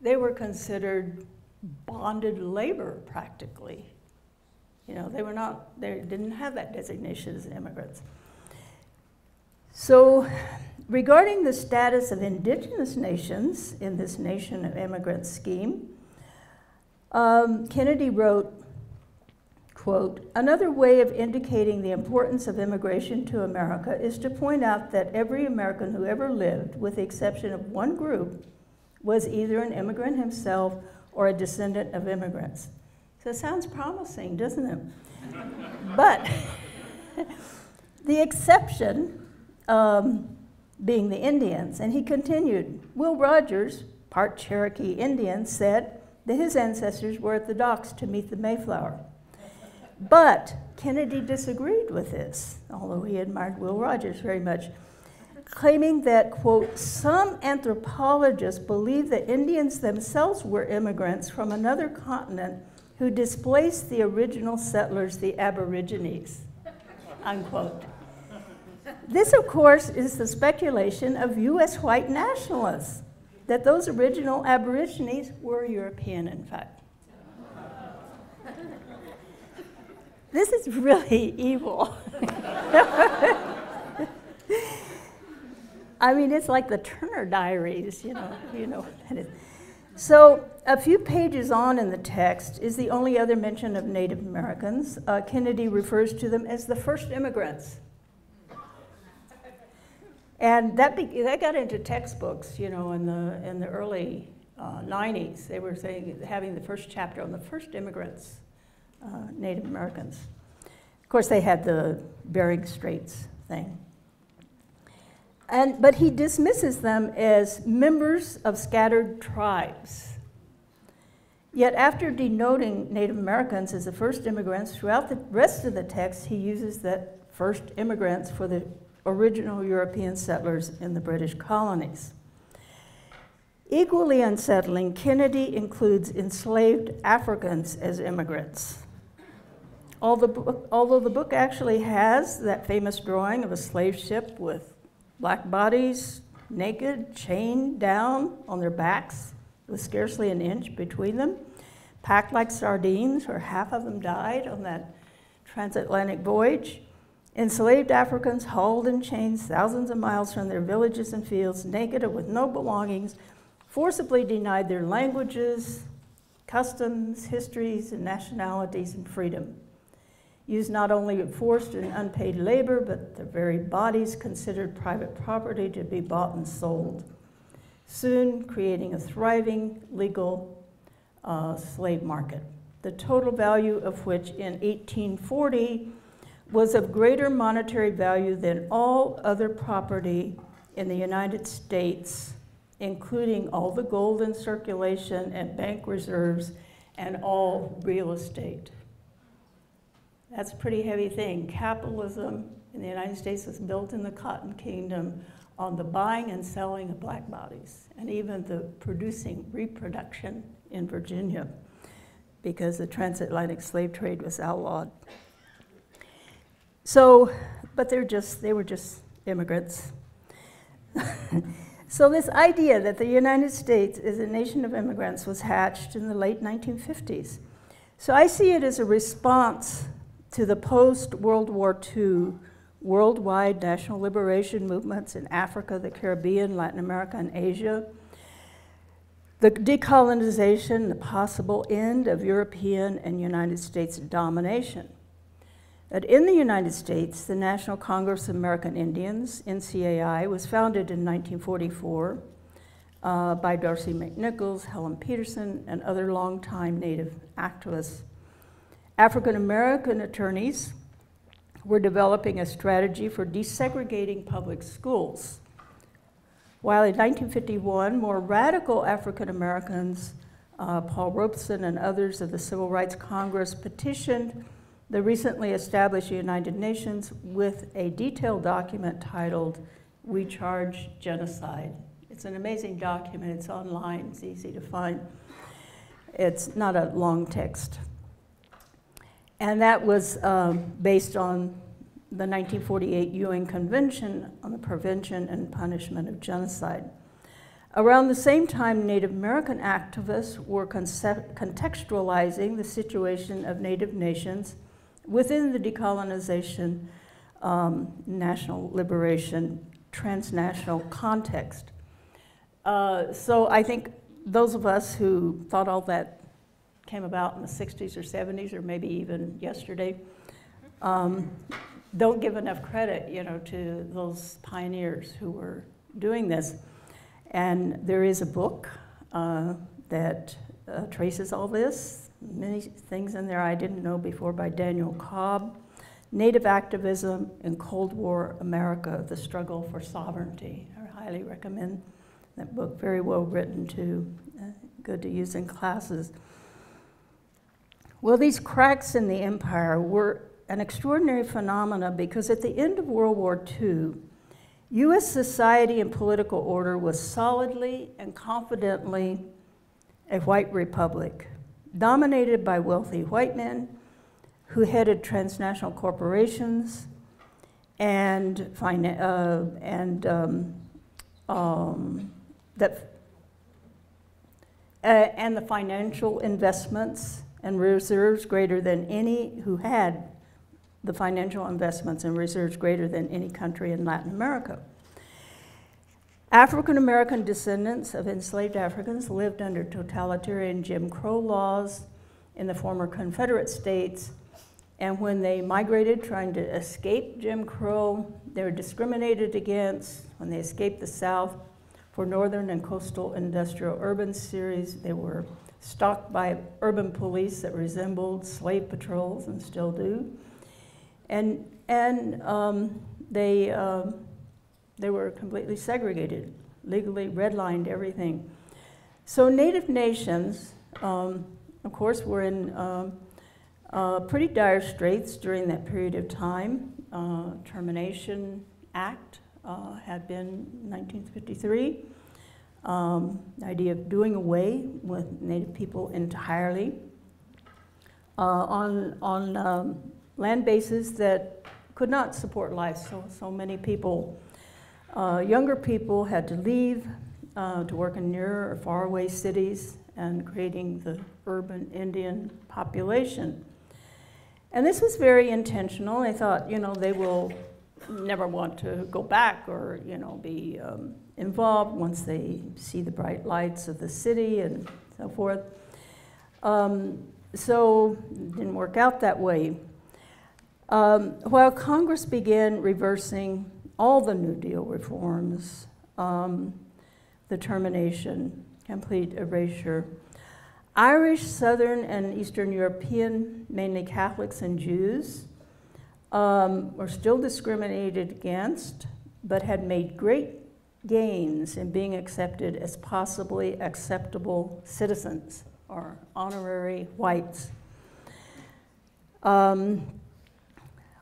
They were considered bonded labor practically. You know, they were not, they didn't have that designation as immigrants. So, regarding the status of indigenous nations in this nation of immigrants scheme, um, Kennedy wrote, quote, another way of indicating the importance of immigration to America is to point out that every American who ever lived, with the exception of one group, was either an immigrant himself or a descendant of immigrants. So it sounds promising, doesn't it? but the exception um, being the Indians. And he continued Will Rogers, part Cherokee Indian, said that his ancestors were at the docks to meet the Mayflower. But Kennedy disagreed with this, although he admired Will Rogers very much, claiming that, quote, some anthropologists believe that Indians themselves were immigrants from another continent who displaced the original settlers, the Aborigines, unquote. This, of course, is the speculation of U.S. white nationalists that those original Aborigines were European, in fact. This is really evil. I mean, it's like the Turner Diaries, you know, you know. that is. So, a few pages on in the text is the only other mention of Native Americans. Uh, Kennedy refers to them as the first immigrants. And that, be, that got into textbooks, you know, in the, in the early uh, 90s. They were saying, having the first chapter on the first immigrants, uh, Native Americans. Of course, they had the Bering Straits thing. And, but he dismisses them as members of scattered tribes. Yet, after denoting Native Americans as the first immigrants, throughout the rest of the text, he uses that first immigrants for the original European settlers in the British colonies. Equally unsettling, Kennedy includes enslaved Africans as immigrants. Although the book actually has that famous drawing of a slave ship with black bodies, naked, chained down on their backs, with scarcely an inch between them, packed like sardines, where half of them died on that transatlantic voyage. Enslaved Africans hauled in chains thousands of miles from their villages and fields, naked and with no belongings, forcibly denied their languages, customs, histories, and nationalities and freedom. Used not only forced and unpaid labor, but their very bodies considered private property to be bought and sold, soon creating a thriving legal uh, slave market, the total value of which in 1840 was of greater monetary value than all other property in the United States, including all the gold in circulation and bank reserves and all real estate. That's a pretty heavy thing. Capitalism in the United States was built in the Cotton Kingdom on the buying and selling of black bodies, and even the producing reproduction in Virginia, because the transatlantic slave trade was outlawed. So, but they're just, they were just immigrants. so this idea that the United States is a nation of immigrants was hatched in the late 1950s. So I see it as a response to the post-World War II worldwide national liberation movements in Africa, the Caribbean, Latin America, and Asia, the decolonization, the possible end of European and United States domination that in the United States, the National Congress of American Indians, NCAI, was founded in 1944 uh, by D'Arcy McNickle, Helen Peterson, and other longtime Native activists. African American attorneys were developing a strategy for desegregating public schools. While in 1951, more radical African Americans, uh, Paul Robeson and others of the Civil Rights Congress, petitioned the recently established United Nations with a detailed document titled We Charge Genocide. It's an amazing document, it's online, it's easy to find. It's not a long text. And that was um, based on the 1948 UN Convention on the Prevention and Punishment of Genocide. Around the same time, Native American activists were contextualizing the situation of Native nations within the decolonization, um, national liberation, transnational context. Uh, so I think those of us who thought all that came about in the 60s or 70s or maybe even yesterday um, don't give enough credit, you know, to those pioneers who were doing this. And there is a book uh, that uh, traces all this many things in there I didn't know before by Daniel Cobb. Native Activism in Cold War America, The Struggle for Sovereignty. I highly recommend that book, very well written too, uh, good to use in classes. Well, these cracks in the empire were an extraordinary phenomena because at the end of World War II, US society and political order was solidly and confidently a white republic dominated by wealthy white men who headed transnational corporations and, uh, and um, um, that uh, and the financial investments and reserves greater than any who had the financial investments and reserves greater than any country in Latin America. African American descendants of enslaved Africans lived under totalitarian Jim Crow laws in the former Confederate states. And when they migrated, trying to escape Jim Crow, they were discriminated against. When they escaped the South for Northern and Coastal Industrial Urban Series, they were stalked by urban police that resembled slave patrols and still do. And, and um, they, um, they were completely segregated, legally redlined everything. So Native nations, um, of course, were in um, uh, pretty dire straits during that period of time. Uh, Termination Act uh, had been 1953. Um, the idea of doing away with Native people entirely uh, on, on um, land bases that could not support life. So, so many people, uh, younger people, had to leave uh, to work in near or faraway cities and creating the urban Indian population. And this was very intentional. I thought, you know, they will never want to go back or, you know, be um, involved once they see the bright lights of the city and so forth. Um, so it didn't work out that way. Um, while Congress began reversing all the New Deal reforms, um, the termination, complete erasure, Irish, Southern, and Eastern European, mainly Catholics and Jews, um, were still discriminated against, but had made great gains in being accepted as possibly acceptable citizens or honorary whites. Um,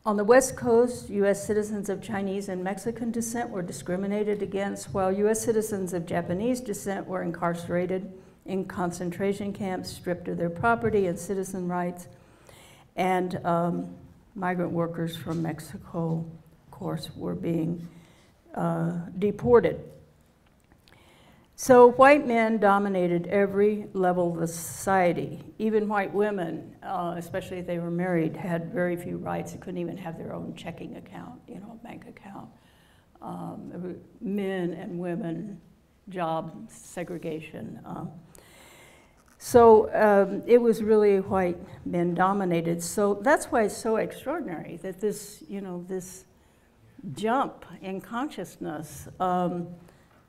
on the West Coast, U.S. citizens of Chinese and Mexican descent were discriminated against, while U.S. citizens of Japanese descent were incarcerated in concentration camps, stripped of their property and citizen rights, and um, migrant workers from Mexico, of course, were being uh, deported. So white men dominated every level of society. Even white women, uh, especially if they were married, had very few rights. They couldn't even have their own checking account, you know, bank account. Um, men and women, job segregation. Um, so um, it was really white men dominated. So that's why it's so extraordinary that this, you know, this jump in consciousness.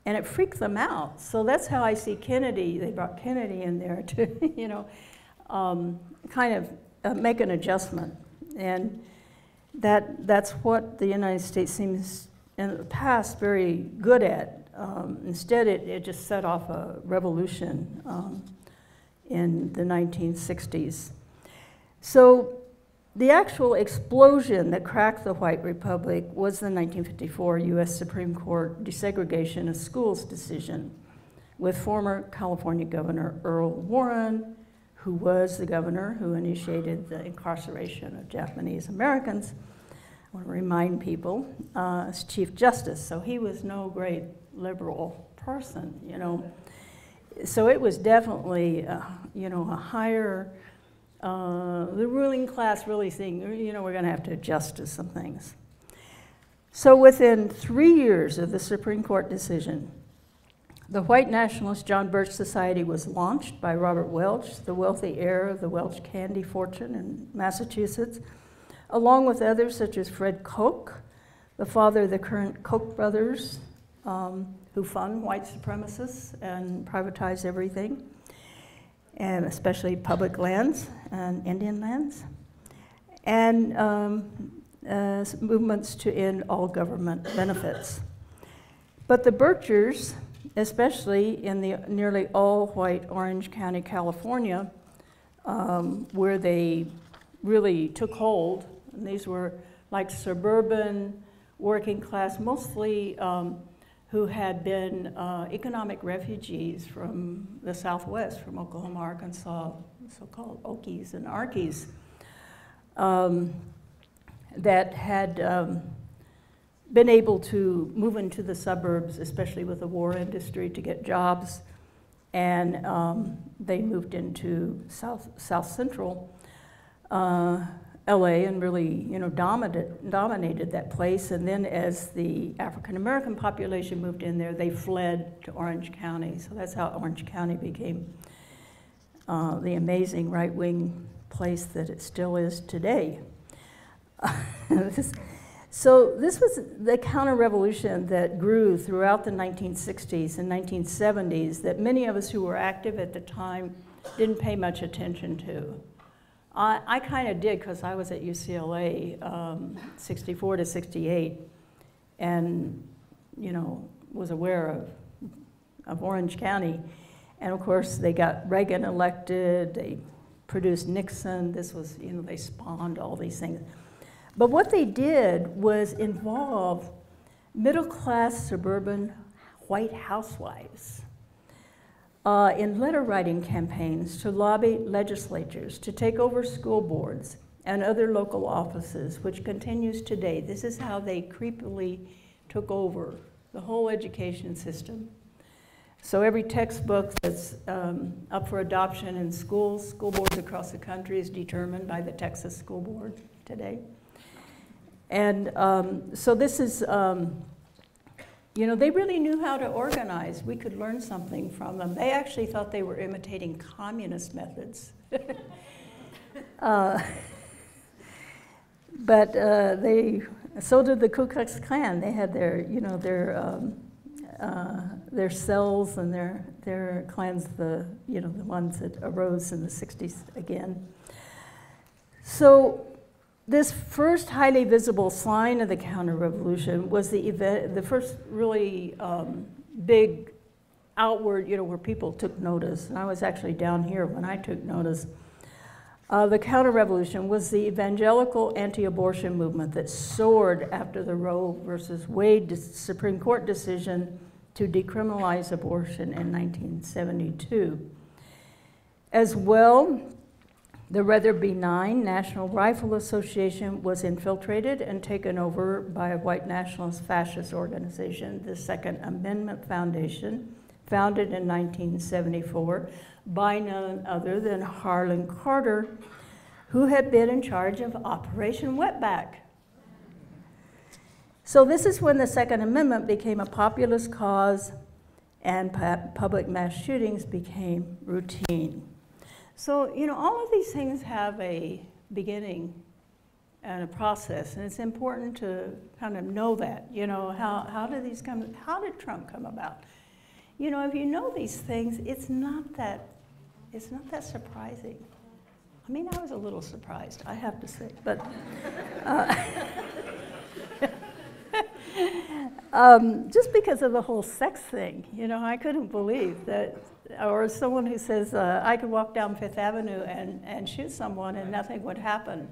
And it freaked them out. So that's how I see Kennedy. They brought Kennedy in there to, you know, um, kind of uh, make an adjustment. And that, that's what the United States seems in the past very good at. Um, instead, it, it just set off a revolution um, in the 1960s. So the actual explosion that cracked the White Republic was the 1954 U.S. Supreme Court desegregation of schools decision with former California Governor Earl Warren, who was the governor who initiated the incarceration of Japanese Americans. I want to remind people, uh, as Chief Justice, so he was no great liberal person, you know. So it was definitely, uh, you know, a higher uh, the ruling class really seeing, you know, we're going to have to adjust to some things. So within three years of the Supreme Court decision, the white nationalist John Birch Society was launched by Robert Welch, the wealthy heir of the Welch candy fortune in Massachusetts, along with others such as Fred Koch, the father of the current Koch brothers, um, who fund white supremacists and privatize everything and especially public lands and Indian lands, and um, uh, movements to end all government benefits. But the Birchers, especially in the nearly all-white Orange County, California, um, where they really took hold, and these were like suburban, working class, mostly um, who had been uh, economic refugees from the Southwest, from Oklahoma, Arkansas, so-called Okies and Arkies, um, that had um, been able to move into the suburbs, especially with the war industry, to get jobs. And um, they moved into South, South Central uh, LA and really, you know, dominated, dominated that place. And then as the African American population moved in there, they fled to Orange County. So that's how Orange County became uh, the amazing right wing place that it still is today. so this was the counter-revolution that grew throughout the 1960s and 1970s that many of us who were active at the time didn't pay much attention to. I, I kind of did because I was at UCLA um, 64 to 68 and, you know, was aware of, of Orange County. And of course, they got Reagan elected, they produced Nixon. This was, you know, they spawned all these things. But what they did was involve middle class suburban white housewives uh, in letter writing campaigns to lobby legislatures to take over school boards and other local offices, which continues today. This is how they creepily took over the whole education system. So every textbook that's um, up for adoption in schools, school boards across the country is determined by the Texas School Board today. And um, so this is, um, you know, they really knew how to organize. We could learn something from them. They actually thought they were imitating communist methods. uh, but uh, they, so did the Ku Klux Klan. They had their, you know, their, um, uh, their cells and their, their clans, the, you know, the ones that arose in the 60s again. So this first highly visible sign of the counter-revolution was the event, the first really um, big outward, you know, where people took notice. And I was actually down here when I took notice. Uh, the counter-revolution was the evangelical anti-abortion movement that soared after the Roe versus Wade Supreme Court decision to decriminalize abortion in 1972. As well, the rather benign National Rifle Association was infiltrated and taken over by a white nationalist fascist organization, the Second Amendment Foundation, founded in 1974 by none other than Harlon Carter, who had been in charge of Operation Wetback. So this is when the Second Amendment became a populist cause and public mass shootings became routine. So, you know, all of these things have a beginning and a process, and it's important to kind of know that. You know, how, how did these come, how did Trump come about? You know, if you know these things, it's not that, it's not that surprising. I mean, I was a little surprised, I have to say, but. Uh, um, just because of the whole sex thing, you know, I couldn't believe that or someone who says, uh, I could walk down Fifth Avenue and, and shoot someone and nothing would happen.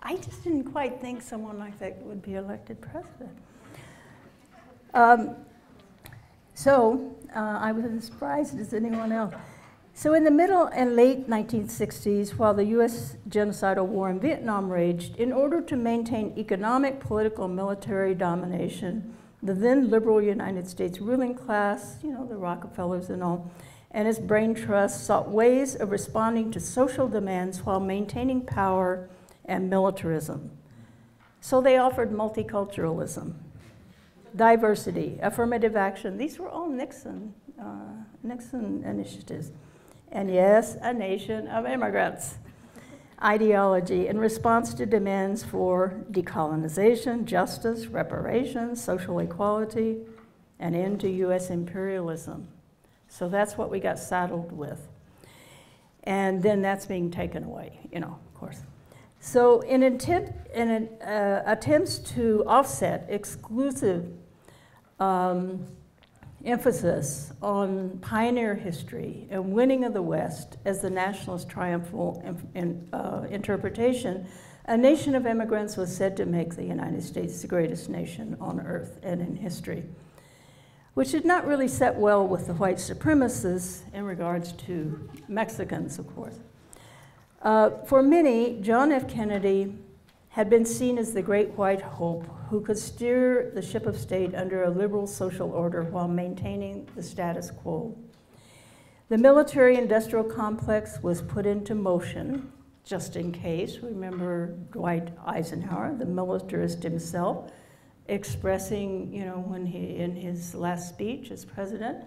I just didn't quite think someone like that would be elected president. Um, so uh, I was as surprised as anyone else. So in the middle and late 1960s, while the U.S. genocidal war in Vietnam raged, in order to maintain economic, political, military domination, the then liberal United States ruling class, you know, the Rockefellers and all, and its brain trust sought ways of responding to social demands while maintaining power and militarism. So they offered multiculturalism, diversity, affirmative action. These were all Nixon, uh, Nixon initiatives. And yes, a nation of immigrants. Ideology in response to demands for decolonization, justice, reparations, social equality, and end to U.S. imperialism. So that's what we got saddled with. And then that's being taken away, you know, of course. So in, attempt, in an, uh, attempts to offset exclusive um, emphasis on pioneer history and winning of the West as the nationalist triumphal in, in, uh, interpretation, a nation of immigrants was said to make the United States the greatest nation on earth and in history which did not really set well with the white supremacists in regards to Mexicans, of course. Uh, for many, John F. Kennedy had been seen as the great white hope who could steer the ship of state under a liberal social order while maintaining the status quo. The military industrial complex was put into motion just in case. Remember Dwight Eisenhower, the militarist himself, expressing, you know, when he, in his last speech as president,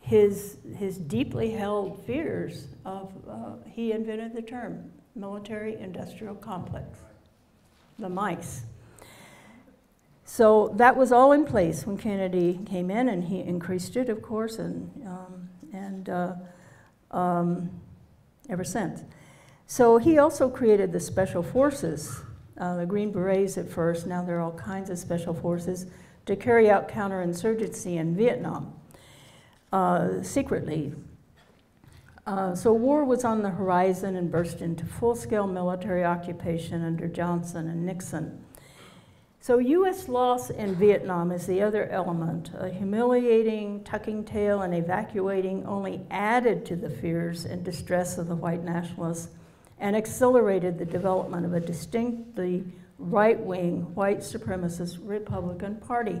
his, his deeply held fears of, uh, he invented the term military industrial complex, the mice. So that was all in place when Kennedy came in, and he increased it, of course, and, um, and uh, um, ever since. So he also created the special forces, uh, the Green Berets at first, now there are all kinds of special forces, to carry out counterinsurgency in Vietnam uh, secretly. Uh, so war was on the horizon and burst into full-scale military occupation under Johnson and Nixon. So U.S. loss in Vietnam is the other element. A humiliating tucking tail and evacuating only added to the fears and distress of the white nationalists and accelerated the development of a distinctly right-wing white supremacist Republican Party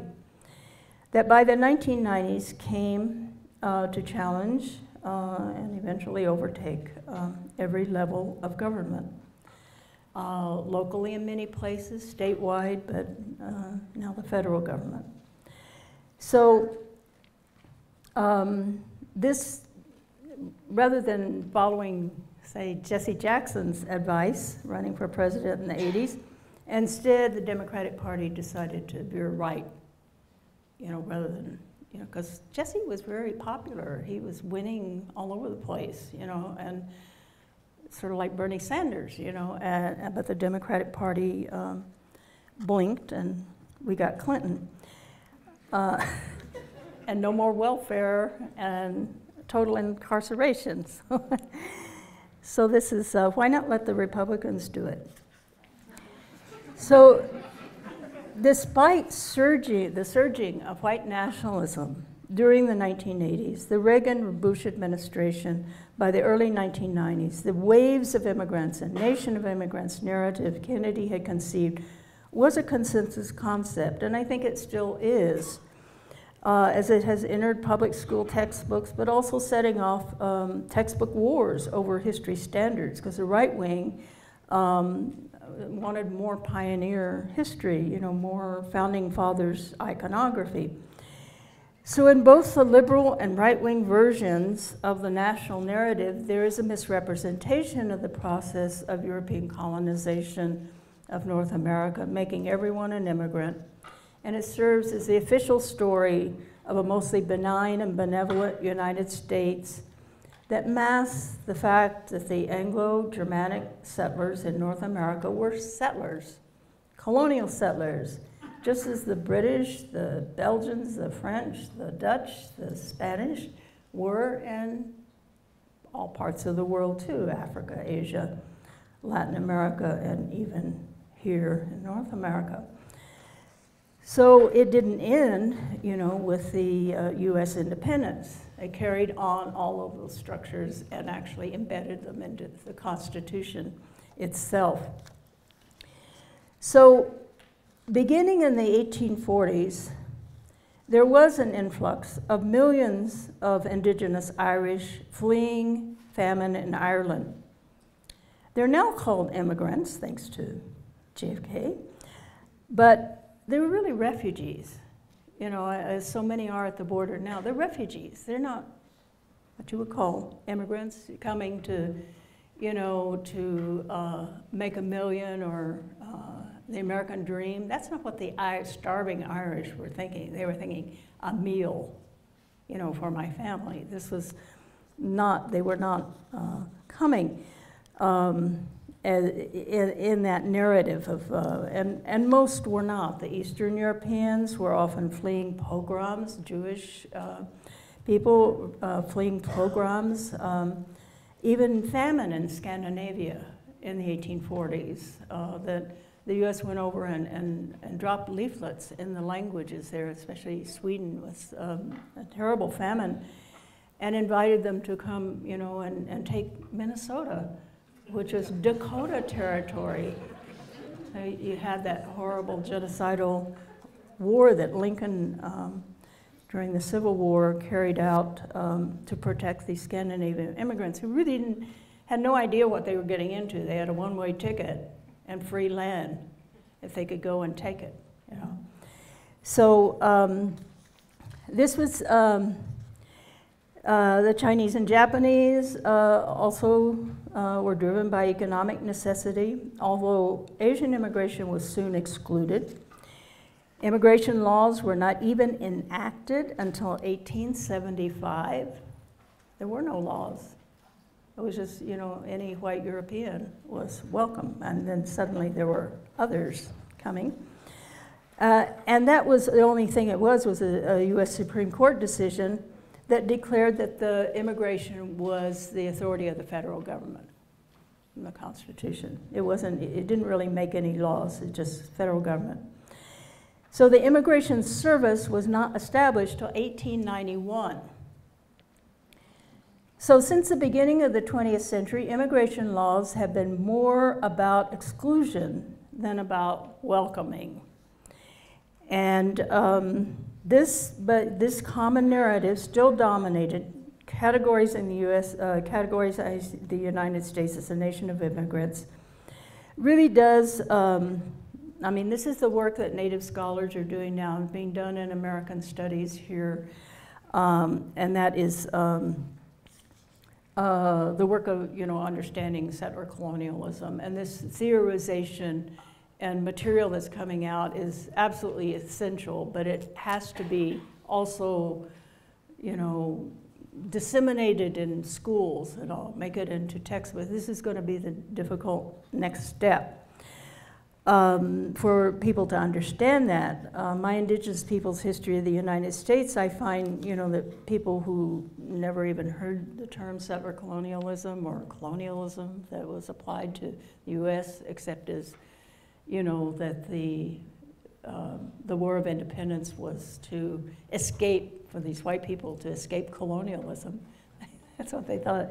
that by the 1990s came uh, to challenge uh, and eventually overtake um, every level of government. Uh, locally in many places, statewide, but uh, now the federal government. So um, this, rather than following, say, Jesse Jackson's advice, running for president in the 80s, instead the Democratic Party decided to veer right, you know, rather than you know, because Jesse was very popular. He was winning all over the place, you know, and sort of like Bernie Sanders, you know. And, but the Democratic Party um, blinked, and we got Clinton. Uh, and no more welfare and total incarceration. so this is uh, why not let the Republicans do it? So Despite surging, the surging of white nationalism during the 1980s, the Reagan-Bush administration, by the early 1990s, the waves of immigrants and nation of immigrants narrative Kennedy had conceived was a consensus concept, and I think it still is, uh, as it has entered public school textbooks, but also setting off um, textbook wars over history standards, because the right wing um, wanted more pioneer history, you know, more founding fathers iconography. So in both the liberal and right-wing versions of the national narrative, there is a misrepresentation of the process of European colonization of North America, making everyone an immigrant. And it serves as the official story of a mostly benign and benevolent United States that masks the fact that the Anglo-Germanic settlers in North America were settlers, colonial settlers, just as the British, the Belgians, the French, the Dutch, the Spanish were in all parts of the world too, Africa, Asia, Latin America, and even here in North America. So it didn't end, you know, with the uh, U.S. independence. They carried on all of those structures and actually embedded them into the Constitution itself. So beginning in the 1840s, there was an influx of millions of indigenous Irish fleeing famine in Ireland. They're now called immigrants, thanks to JFK, but they were really refugees you know, as so many are at the border now. They're refugees. They're not what you would call immigrants coming to, you know, to uh, make a million or uh, the American dream. That's not what the starving Irish were thinking. They were thinking a meal, you know, for my family. This was not, they were not uh, coming. Um, in, in that narrative of, uh, and, and most were not. The Eastern Europeans were often fleeing pogroms, Jewish uh, people uh, fleeing pogroms, um, even famine in Scandinavia in the 1840s, uh, that the U.S. went over and, and, and dropped leaflets in the languages there, especially Sweden was um, a terrible famine, and invited them to come, you know, and, and take Minnesota which was Dakota territory. You had that horrible genocidal war that Lincoln um, during the Civil War carried out um, to protect the Scandinavian immigrants who really didn't, had no idea what they were getting into. They had a one-way ticket and free land if they could go and take it, you know. So um, this was um, uh, the Chinese and Japanese uh, also uh, were driven by economic necessity, although Asian immigration was soon excluded. Immigration laws were not even enacted until 1875. There were no laws. It was just, you know, any white European was welcome, and then suddenly there were others coming. Uh, and that was the only thing it was, was a, a US Supreme Court decision that declared that the immigration was the authority of the federal government in the Constitution. It wasn't, it didn't really make any laws, it just federal government. So the Immigration Service was not established till 1891. So since the beginning of the 20th century, immigration laws have been more about exclusion than about welcoming. And um, this, but this common narrative still dominated categories in the U.S. Uh, categories as the United States as a nation of immigrants. Really does. Um, I mean, this is the work that Native scholars are doing now, being done in American Studies here, um, and that is um, uh, the work of you know understanding settler colonialism and this theorization and material that's coming out is absolutely essential, but it has to be also, you know, disseminated in schools and all, make it into textbooks. This is going to be the difficult next step. Um, for people to understand that, uh, my indigenous people's history of the United States, I find, you know, that people who never even heard the term settler colonialism or colonialism that was applied to the U.S. except as you know, that the, um, the War of Independence was to escape, for these white people, to escape colonialism. That's what they thought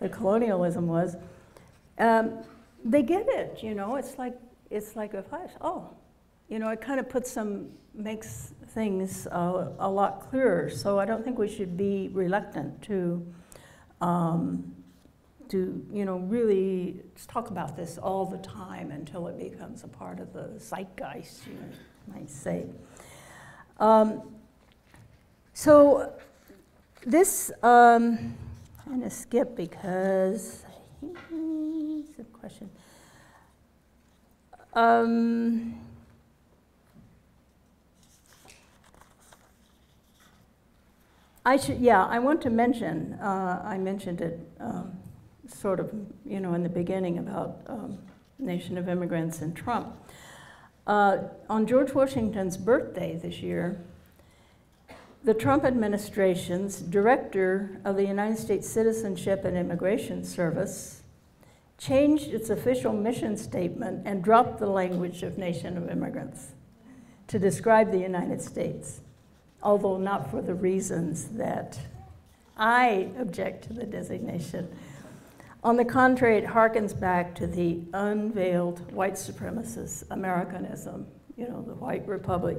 the colonialism was. Um, they get it, you know, it's like, it's like a flash. Oh, you know, it kind of puts some, makes things uh, a lot clearer. So I don't think we should be reluctant to um, to, you know, really talk about this all the time until it becomes a part of the zeitgeist, you might say. Um, so this, um, I'm going to skip because it's a question. Um, I should, yeah, I want to mention, uh, I mentioned it um, sort of, you know, in the beginning about um, Nation of Immigrants and Trump. Uh, on George Washington's birthday this year, the Trump administration's director of the United States Citizenship and Immigration Service changed its official mission statement and dropped the language of Nation of Immigrants to describe the United States, although not for the reasons that I object to the designation. On the contrary, it harkens back to the unveiled white supremacist Americanism, you know, the white republic.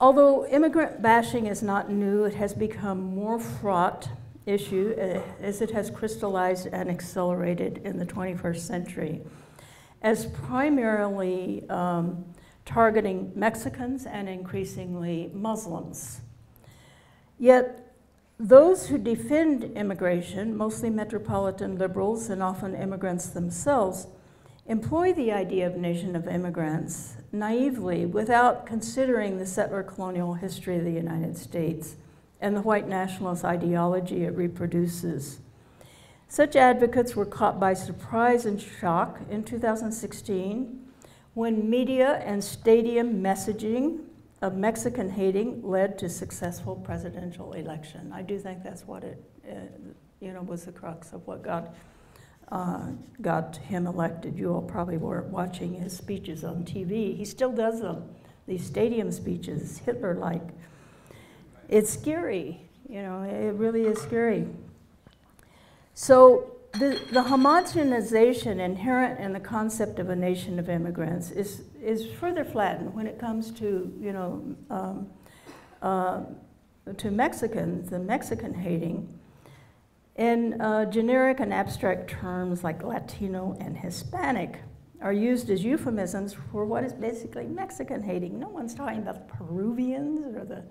Although immigrant bashing is not new, it has become more fraught issue uh, as it has crystallized and accelerated in the 21st century as primarily um, targeting Mexicans and increasingly Muslims. Yet those who defend immigration, mostly metropolitan liberals and often immigrants themselves, employ the idea of nation of immigrants naively without considering the settler colonial history of the United States and the white nationalist ideology it reproduces. Such advocates were caught by surprise and shock in 2016 when media and stadium messaging of Mexican hating led to successful presidential election. I do think that's what it, uh, you know, was the crux of what got uh, got him elected. You all probably weren't watching his speeches on TV. He still does them, these stadium speeches, Hitler-like. It's scary, you know, it really is scary. So the, the homogenization inherent in the concept of a nation of immigrants is, is further flattened when it comes to, you know, um, uh, to Mexicans, the Mexican hating, in uh, generic and abstract terms like Latino and Hispanic are used as euphemisms for what is basically Mexican hating. No one's talking about the Peruvians or the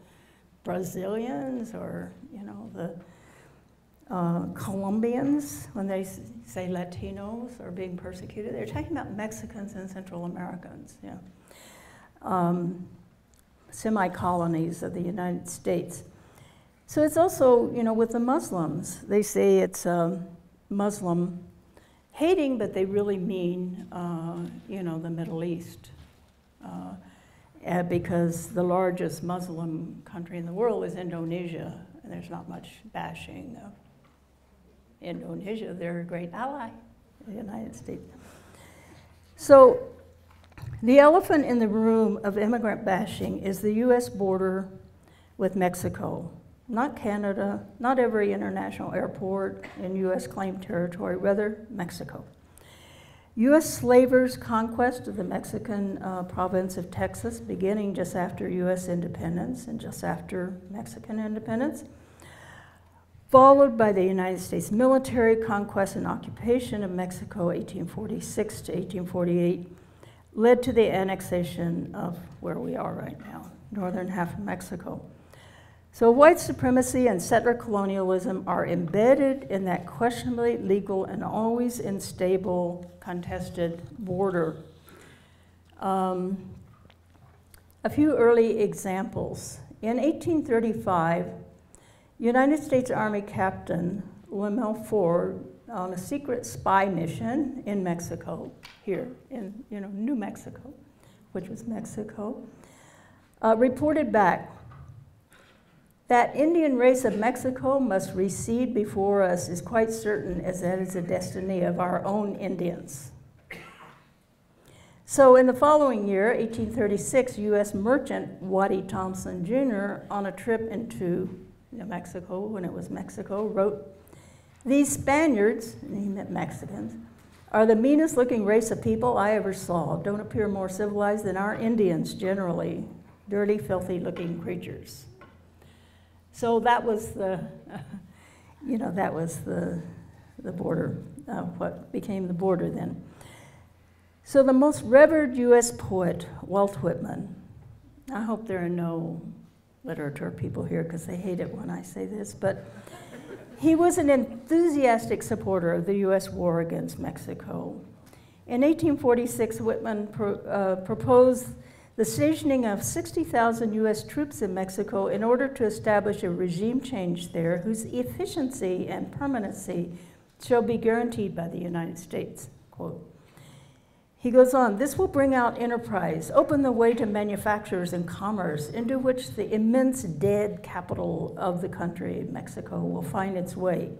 Brazilians or, you know, the uh, Colombians when they say Latinos are being persecuted. They're talking about Mexicans and Central Americans, yeah. Um, semi-colonies of the United States. So it's also, you know, with the Muslims, they say it's um, Muslim hating, but they really mean, uh, you know, the Middle East. Uh, uh, because the largest Muslim country in the world is Indonesia, and there's not much bashing of Indonesia. They're a great ally of the United States. So the elephant in the room of immigrant bashing is the US border with Mexico. Not Canada, not every international airport in US claimed territory, rather Mexico. US slavers' conquest of the Mexican uh, province of Texas, beginning just after US independence and just after Mexican independence, followed by the United States military conquest and occupation of Mexico 1846 to 1848 led to the annexation of where we are right now, northern half of Mexico. So white supremacy and settler colonialism are embedded in that questionably legal and always unstable contested border. Um, a few early examples. In 1835, United States Army Captain Lemuel Ford, on a secret spy mission in Mexico, here in you know New Mexico, which was Mexico, uh, reported back that Indian race of Mexico must recede before us is quite certain, as that is the destiny of our own Indians. So, in the following year, 1836, U.S. merchant Waddy Thompson Jr., on a trip into New Mexico, when it was Mexico, wrote, These Spaniards, and he meant Mexicans, are the meanest looking race of people I ever saw. Don't appear more civilized than our Indians generally. Dirty, filthy looking creatures. So that was the, you know, that was the, the border, uh, what became the border then. So the most revered U.S. poet, Walt Whitman, I hope there are no literature people here because they hate it when I say this, but he was an enthusiastic supporter of the U.S. war against Mexico. In 1846, Whitman pro, uh, proposed the stationing of 60,000 U.S. troops in Mexico in order to establish a regime change there whose efficiency and permanency shall be guaranteed by the United States. Quote. He goes on, this will bring out enterprise, open the way to manufactures and commerce, into which the immense dead capital of the country, Mexico, will find its way.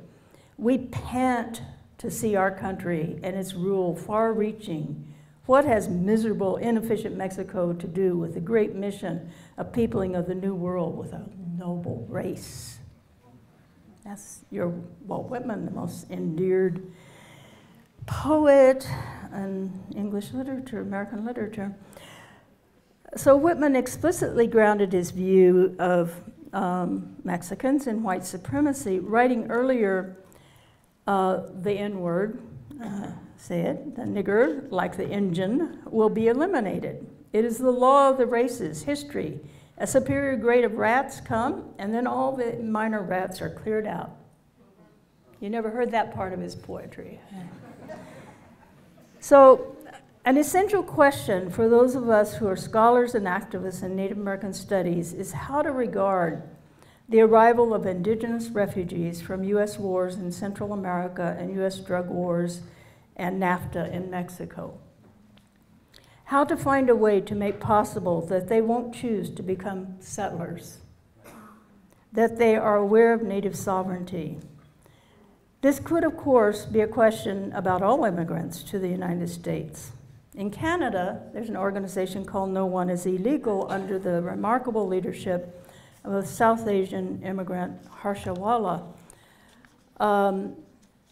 We pant to see our country and its rule far reaching. What has miserable, inefficient Mexico to do with the great mission of peopling of the New World with a noble race? That's your Walt Whitman, the most endeared poet in English literature, American literature. So Whitman explicitly grounded his view of um, Mexicans in white supremacy, writing earlier uh, the N word, uh, said, the nigger, like the Injun, will be eliminated. It is the law of the races, history. A superior grade of rats come, and then all the minor rats are cleared out. You never heard that part of his poetry. So, an essential question for those of us who are scholars and activists in Native American studies is how to regard the arrival of indigenous refugees from U.S. wars in Central America and U.S. drug wars and NAFTA in Mexico. How to find a way to make possible that they won't choose to become settlers, that they are aware of Native sovereignty. This could, of course, be a question about all immigrants to the United States. In Canada, there's an organization called No One is Illegal under the remarkable leadership of a South Asian immigrant, Harsha Walia, um,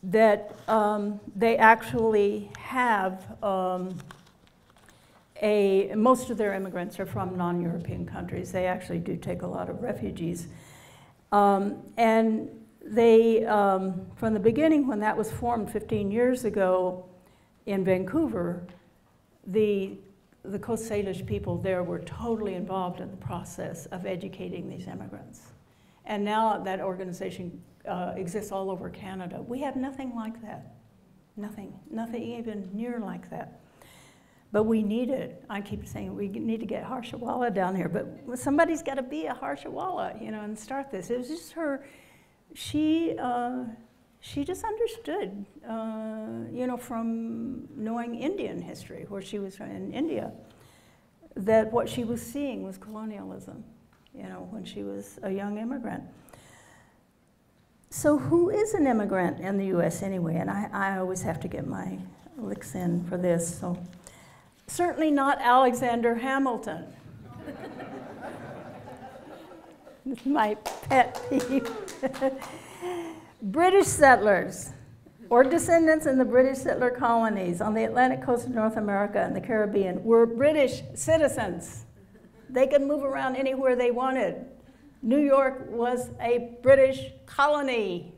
that um, they actually have um, a, most of their immigrants are from non-European countries. They actually do take a lot of refugees. Um, and they, um, from the beginning, when that was formed 15 years ago in Vancouver, the, the Coast Salish people there were totally involved in the process of educating these immigrants. And now that organization uh, exists all over Canada. We have nothing like that. Nothing, nothing even near like that. But we need it. I keep saying we need to get Harsha down here, but somebody's got to be a Harsha you know, and start this. It was just her, she, uh, she just understood, uh, you know, from knowing Indian history, where she was in India, that what she was seeing was colonialism, you know, when she was a young immigrant. So, who is an immigrant in the US anyway? And I, I always have to get my licks in for this. So. Certainly not Alexander Hamilton. My pet peeve. British settlers or descendants in the British settler colonies on the Atlantic coast of North America and the Caribbean were British citizens. They could move around anywhere they wanted. New York was a British colony.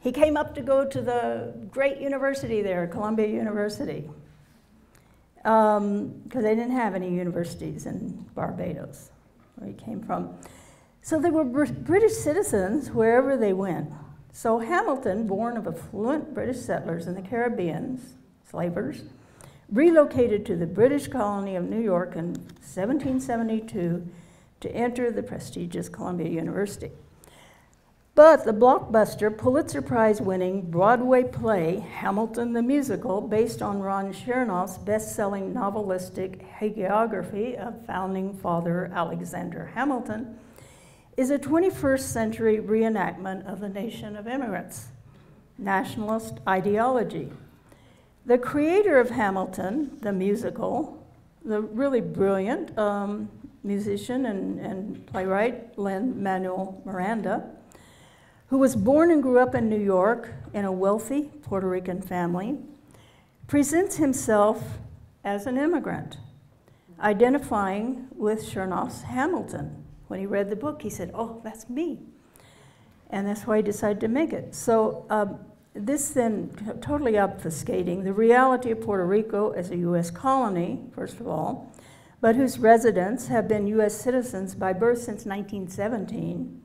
He came up to go to the great university there, Columbia University because um, they didn't have any universities in Barbados, where he came from. So they were Br British citizens wherever they went. So Hamilton, born of affluent British settlers in the Caribbean, slavers, relocated to the British colony of New York in 1772 to enter the prestigious Columbia University. But the blockbuster, Pulitzer Prize winning Broadway play, Hamilton the Musical, based on Ron Chernow's best selling novelistic hagiography of founding father Alexander Hamilton, is a 21st century reenactment of the nation of immigrants, nationalist ideology. The creator of Hamilton, the musical, the really brilliant um, musician and, and playwright Lin-Manuel Miranda, who was born and grew up in New York in a wealthy Puerto Rican family, presents himself as an immigrant, identifying with Chernow's Hamilton. When he read the book, he said, Oh, that's me. And that's why he decided to make it. So, um, this then totally obfuscating the reality of Puerto Rico as a U.S. colony, first of all, but whose residents have been U.S. citizens by birth since 1917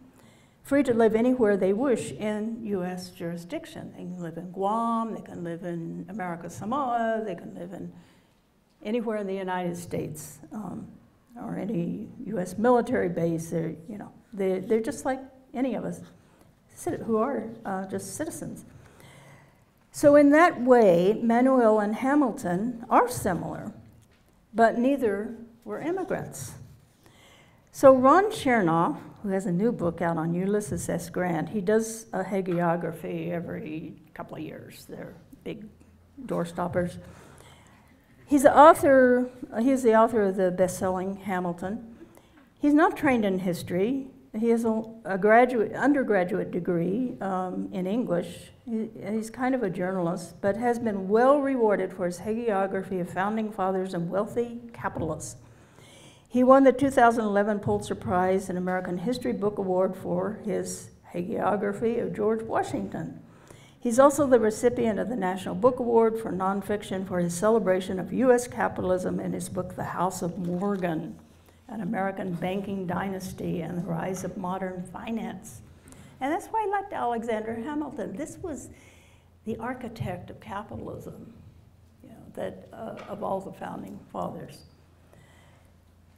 free to live anywhere they wish in U.S. jurisdiction. They can live in Guam, they can live in America Samoa, they can live in anywhere in the United States um, or any U.S. military base. They're, you know, they, they're just like any of us who are uh, just citizens. So, in that way, Manuel and Hamilton are similar, but neither were immigrants. So, Ron Chernow who has a new book out on Ulysses S. Grant. He does a hagiography every couple of years. They're big doorstoppers. He's the author. He's the author of the best-selling Hamilton. He's not trained in history. He has a, a graduate, undergraduate degree um, in English. He, he's kind of a journalist, but has been well rewarded for his hagiography of founding fathers and wealthy capitalists. He won the 2011 Pulitzer Prize and American History Book Award for his hagiography of George Washington. He's also the recipient of the National Book Award for Nonfiction for his celebration of U.S. capitalism in his book, The House of Morgan An American Banking Dynasty and the Rise of Modern Finance. And that's why I liked Alexander Hamilton. This was the architect of capitalism, you know, that, uh, of all the founding fathers.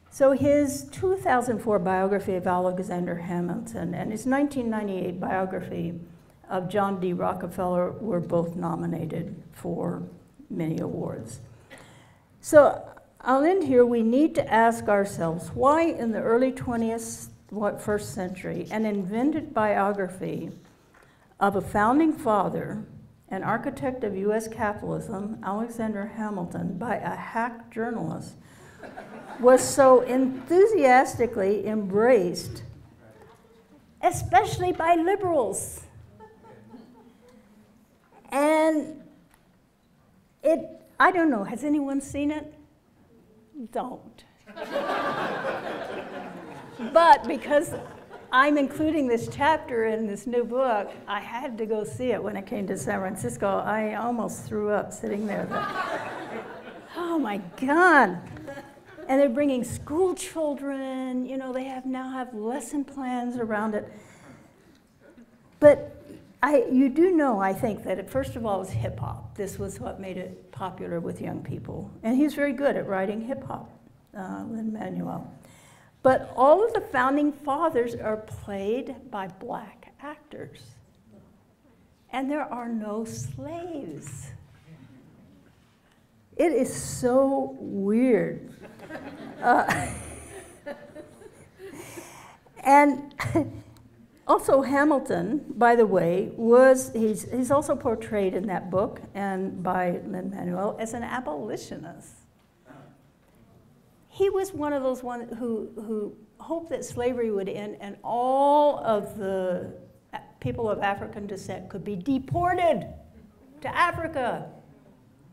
So his 2004 biography of Alexander Hamilton and his 1998 biography of John D. Rockefeller were both nominated for many awards. So I'll end here. We need to ask ourselves why, in the early 20th, what, first century, an invented biography of a founding father, an architect of U.S. capitalism, Alexander Hamilton, by a hack journalist, was so enthusiastically embraced, especially by liberals. And it, I don't know, has anyone seen it? don't. but because I'm including this chapter in this new book, I had to go see it when I came to San Francisco. I almost threw up sitting there. oh my God. And they're bringing school children, you know, they have now have lesson plans around it. But I, you do know, I think, that it, first of all, it was hip hop. This was what made it popular with young people. And he's very good at writing hip hop, uh, Lin Manuel. But all of the founding fathers are played by black actors. And there are no slaves. It is so weird. Uh, and also, Hamilton, by the way, was, he's, he's also portrayed in that book and by Lin Manuel as an abolitionist. He was one of those one who, who hoped that slavery would end and all of the people of African descent could be deported to Africa.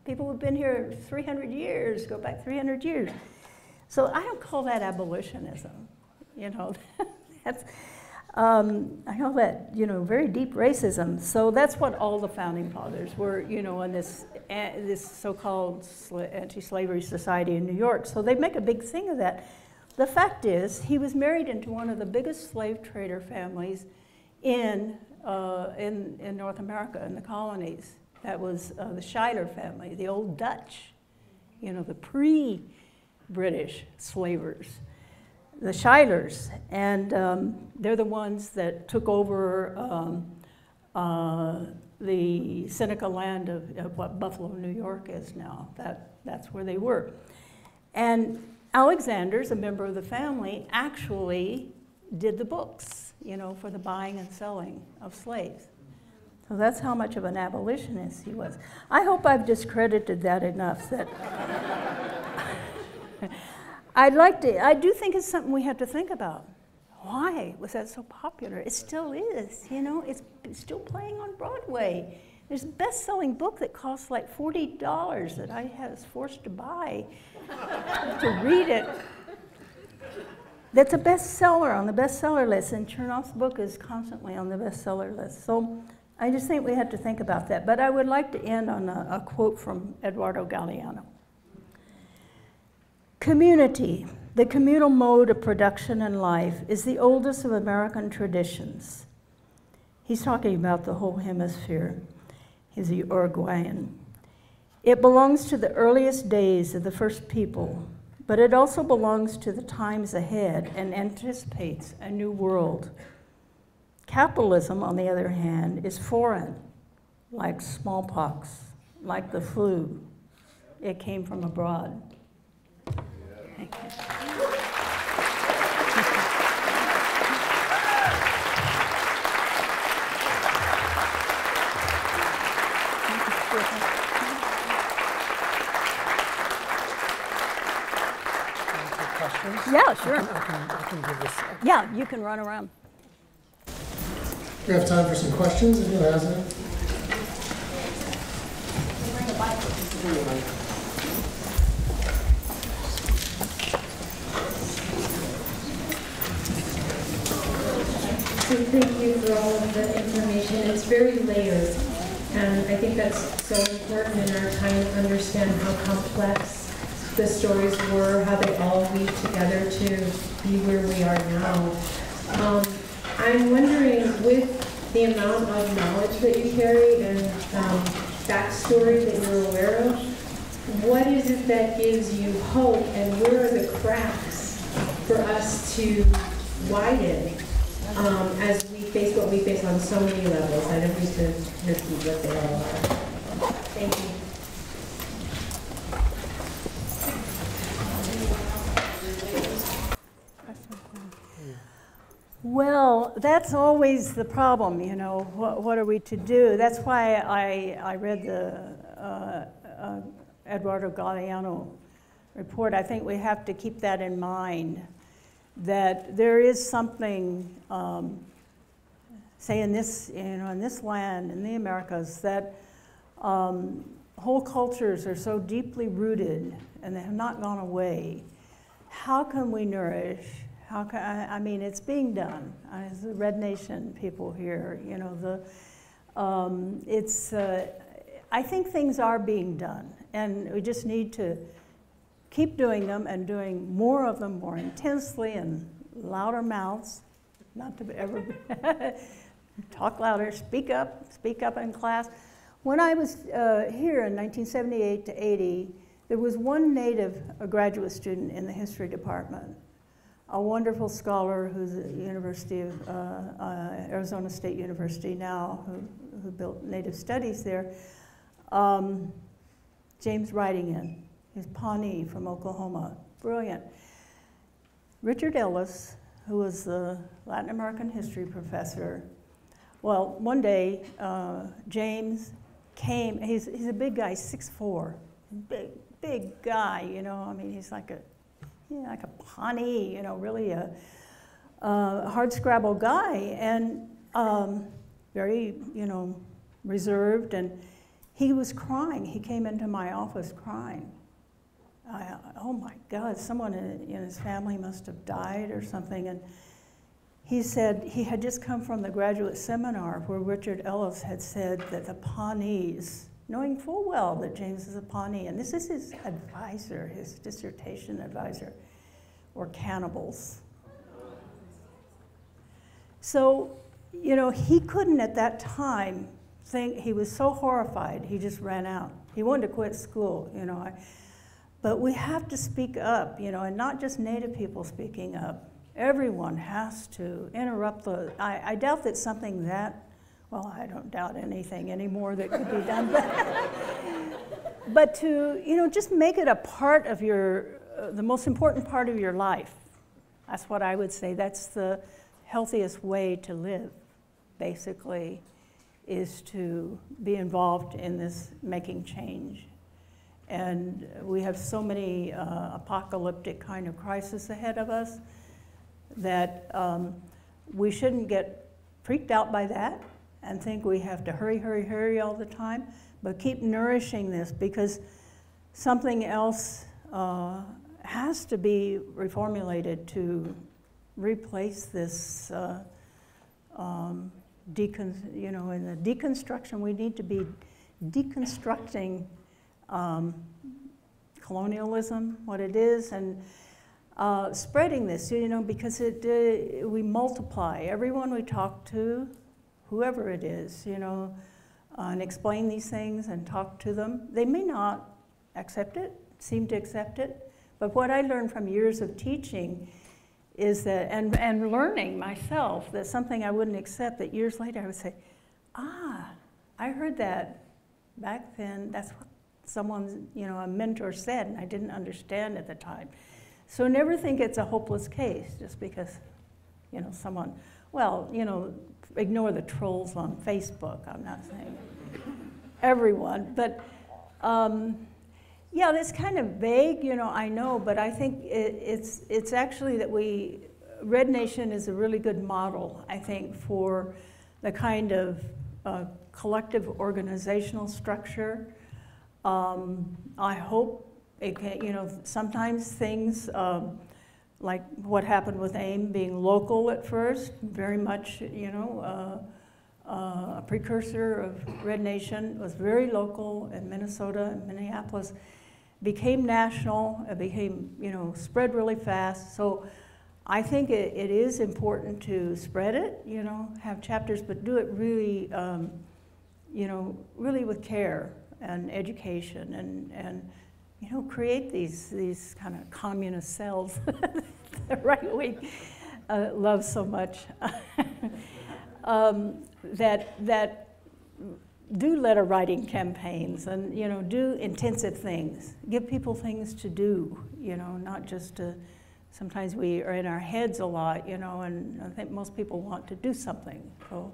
People who've been here 300 years, go back 300 years. So I don't call that abolitionism. You know, that's, um, I call that, you know, very deep racism. So that's what all the founding fathers were, you know, in this, uh, this so-called anti-slavery society in New York. So they make a big thing of that. The fact is, he was married into one of the biggest slave trader families in, uh, in, in North America, in the colonies. That was uh, the Schuyler family, the old Dutch, you know, the pre-British slavers the Schuylers, and um, they're the ones that took over um, uh, the Seneca land of, of, what Buffalo, New York is now. That, that's where they were. And Alexander's, a member of the family, actually did the books, you know, for the buying and selling of slaves. So that's how much of an abolitionist he was. I hope I've discredited that enough that I'd like to, I do think it's something we have to think about. Why was that so popular? It still is, you know, it's still playing on Broadway. There's a best selling book that costs like $40 that I was forced to buy to read it. That's a bestseller on the bestseller list, and Chernow's book is constantly on the bestseller list. So I just think we have to think about that. But I would like to end on a, a quote from Eduardo Galeano. Community, the communal mode of production and life, is the oldest of American traditions. He's talking about the whole hemisphere. He's a Uruguayan. It belongs to the earliest days of the first people, but it also belongs to the times ahead and anticipates a new world. Capitalism, on the other hand, is foreign, like smallpox, like the flu. It came from abroad. Thank you. Yeah, sure. I can, I can give this. Yeah, you can run around. We have time for some questions. Anyone has any? So all of the information. It's very layered, and I think that's so important in our time to understand how complex the stories were, how they all weave together to be where we are now. Um, I'm wondering, with the amount of knowledge that you carry and um, backstory that you're aware of, what is it that gives you hope, and where are the cracks for us to widen um, as face what we face on so many levels. I don't need to repeat what they all are. Thank you. Well, that's always the problem, you know. What, what are we to do? That's why I, I read the uh, uh, Eduardo Galeano report. I think we have to keep that in mind that there is something, um, say in this, you know, in this land, in the Americas, that um, whole cultures are so deeply rooted and they have not gone away. How can we nourish? How can, I, I mean, it's being done. As the Red Nation people here, you know, the, um, it's, uh, I think things are being done. And we just need to keep doing them and doing more of them more intensely and louder mouths, not to ever talk louder, speak up, speak up in class. When I was uh, here in 1978 to 80, there was one native a graduate student in the history department, a wonderful scholar who's at the University of uh, uh, Arizona State University now, who, who built native studies there. Um, James Riding In, he's Pawnee from Oklahoma, brilliant. Richard Ellis, who was the Latin American history professor, well, one day, uh, James came, he's, he's a big guy, 6'4", big, big guy, you know, I mean, he's like a, know, like a Pawnee, you know, really a, a hard scrabble guy, and um, very, you know, reserved, and he was crying. He came into my office crying. I, oh my God, someone in, in his family must have died or something, and he said he had just come from the graduate seminar where Richard Ellis had said that the Pawnees, knowing full well that James is a Pawnee, and this is his advisor, his dissertation advisor, were cannibals. So, you know, he couldn't at that time think, he was so horrified, he just ran out. He wanted to quit school, you know. But we have to speak up, you know, and not just Native people speaking up. Everyone has to interrupt the. I, I doubt that something that, well, I don't doubt anything anymore that could be done, but, but to, you know, just make it a part of your, uh, the most important part of your life. That's what I would say. That's the healthiest way to live, basically, is to be involved in this making change. And we have so many uh, apocalyptic kind of crises ahead of us that um, we shouldn't get freaked out by that and think we have to hurry, hurry, hurry all the time, but keep nourishing this because something else uh, has to be reformulated to replace this. Uh, um, you know, in the deconstruction, we need to be deconstructing um, colonialism, what it is, and uh, spreading this, you know, because it, uh, we multiply. Everyone we talk to, whoever it is, you know, uh, and explain these things and talk to them, they may not accept it, seem to accept it, but what I learned from years of teaching is that, and, and learning myself, that something I wouldn't accept, that years later I would say, ah, I heard that back then, that's what someone, you know, a mentor said, and I didn't understand at the time. So never think it's a hopeless case just because, you know, someone, well, you know, ignore the trolls on Facebook, I'm not saying everyone, but um, yeah, that's kind of vague, you know, I know, but I think it, it's, it's actually that we, Red Nation is a really good model, I think, for the kind of uh, collective organizational structure. Um, I hope it can, you know, sometimes things um, like what happened with AIM being local at first, very much, you know, uh, uh, a precursor of Red Nation, was very local in Minnesota and Minneapolis, became national, it became, you know, spread really fast. So I think it, it is important to spread it, you know, have chapters, but do it really, um, you know, really with care and education and, and you know, create these, these kind of communist cells the right wing uh, loves so much um, that, that do letter writing campaigns and, you know, do intensive things. Give people things to do, you know, not just to, sometimes we are in our heads a lot, you know, and I think most people want to do something. So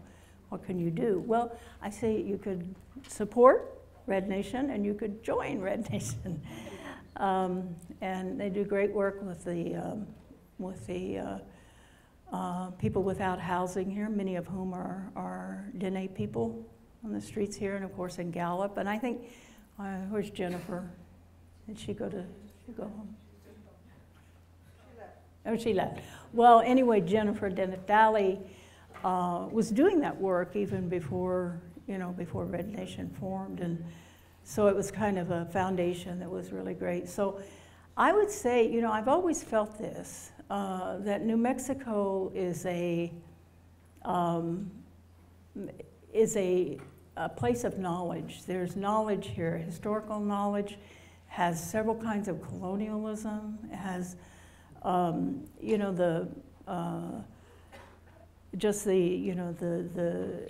what can you do? Well, I say you could support Red Nation, and you could join Red Nation. Um, and they do great work with the, um, with the uh, uh, people without housing here, many of whom are, are Dene people on the streets here, and of course in Gallup. And I think Uh, where's Jennifer? Did she go to, she go home? Oh, she left. Well, anyway, Jennifer Denetdale uh, was doing that work even before, you know, before Red Nation formed. And so it was kind of a foundation that was really great. So I would say, you know, I've always felt this, uh, that New Mexico is a, um, is a, a place of knowledge. There's knowledge here, historical knowledge, has several kinds of colonialism, has, um, you know, the, uh, just the, you know, the, the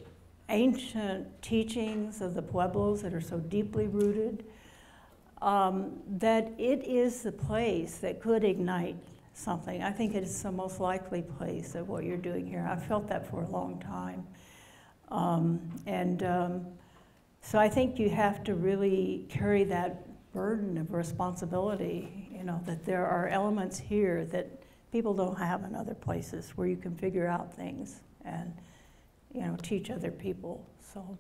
ancient teachings of the Pueblos that are so deeply rooted, um, that it is the place that could ignite something. I think it is the most likely place of what you're doing here. I've felt that for a long time. Um, and um, so I think you have to really carry that burden of responsibility, you know, that there are elements here that people don't have in other places where you can figure out things and, you know, teach other people. So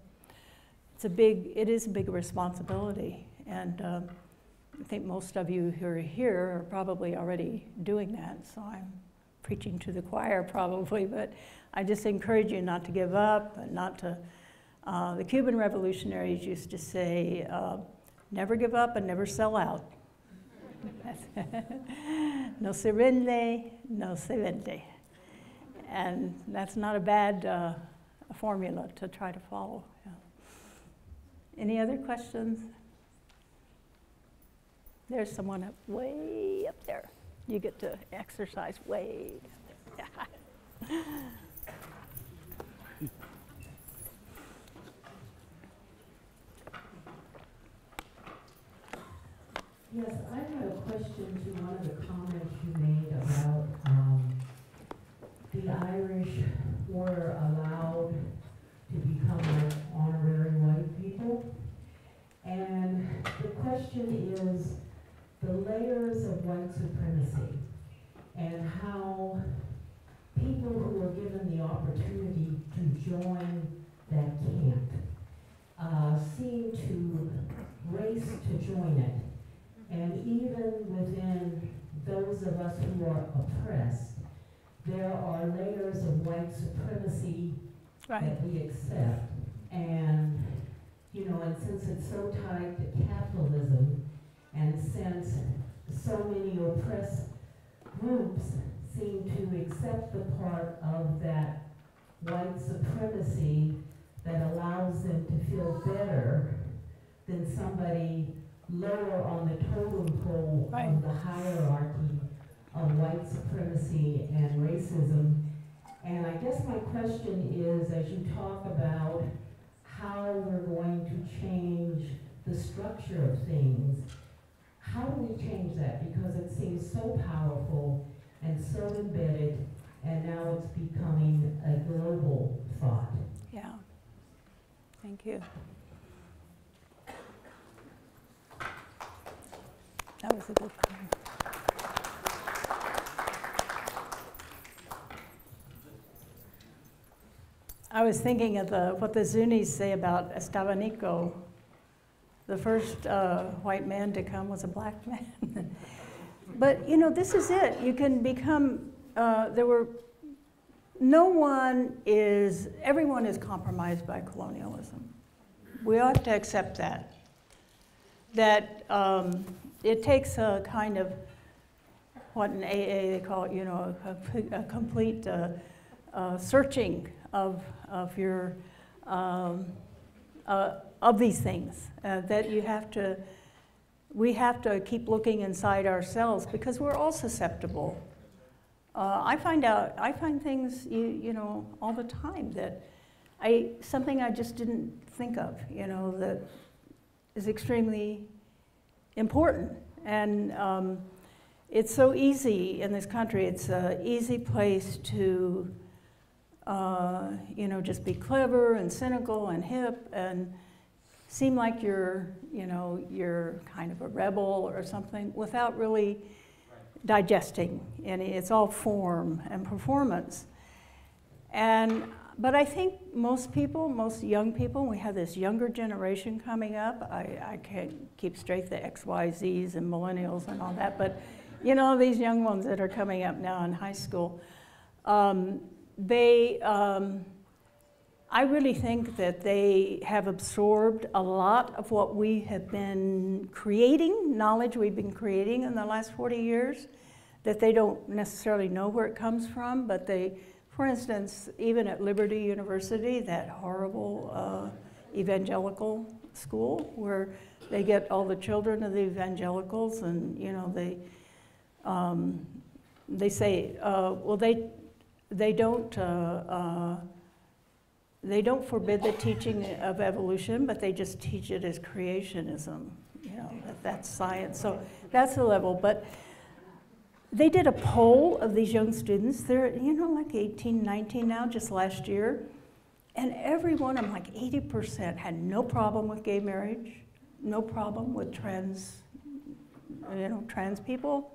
it's a big, it is a big responsibility. And um, I think most of you who are here are probably already doing that. So I'm preaching to the choir probably, but I just encourage you not to give up and not to. Uh, the Cuban revolutionaries used to say, uh, never give up and never sell out. no se rinde, no se vende. And that's not a bad uh, formula to try to follow. Yeah. Any other questions? There's someone up way up there. You get to exercise way. Yes, I had a question to one of the comments you made about, um, the Irish were allowed to become like honorary white people. And the question is the layers of white supremacy and how people who are given the opportunity to join that camp uh, seem to race to join it. And even within those of us who are oppressed, there are layers of white supremacy Right. that we accept. And, you know, and since it's so tied to capitalism, and since so many oppressed groups seem to accept the part of that white supremacy that allows them to feel better than somebody lower on the totem pole Right. of the hierarchy of white supremacy and racism. And I guess my question is, as you talk about how we're going to change the structure of things, how do we change that? Because it seems so powerful and so embedded, and now it's becoming a global thought. Yeah. Thank you. That was a good comment. I was thinking of the, what the Zunis say about Estevanico. The first uh, white man to come was a black man. but you know, this is it. You can become. Uh, there were. No one is. Everyone is compromised by colonialism. We ought to accept that. That um, it takes a kind of what in AA they call it, you know, a, a complete uh, uh, searching of, of your, um, uh, of these things. Uh, that you have to, we have to keep looking inside ourselves because we're all susceptible. Uh, I find out, I find things, you, you know, all the time that I, something I just didn't think of, you know, that is extremely important. And um, it's so easy in this country, it's an easy place to, uh, you know, just be clever and cynical and hip and seem like you're, you know, you're kind of a rebel or something without really digesting any. It's all form and performance. And but I think most people, most young people, we have this younger generation coming up. I, I can't keep straight the X, Y, Zs and millennials and all that, but you know, these young ones that are coming up now in high school, um, they, um, I really think that they have absorbed a lot of what we have been creating, knowledge we've been creating in the last 40 years, that they don't necessarily know where it comes from, but they, for instance, even at Liberty University, that horrible uh, evangelical school where they get all the children of the evangelicals and, you know, they, um, they say, uh, well, they, they don't, uh, uh, they don't forbid the teaching of evolution, but they just teach it as creationism, you know, that that's science. So that's the level. But they did a poll of these young students. They're, you know, like 18, 19 now, just last year. And every one of them, like 80%, had no problem with gay marriage, no problem with trans, you know, trans people,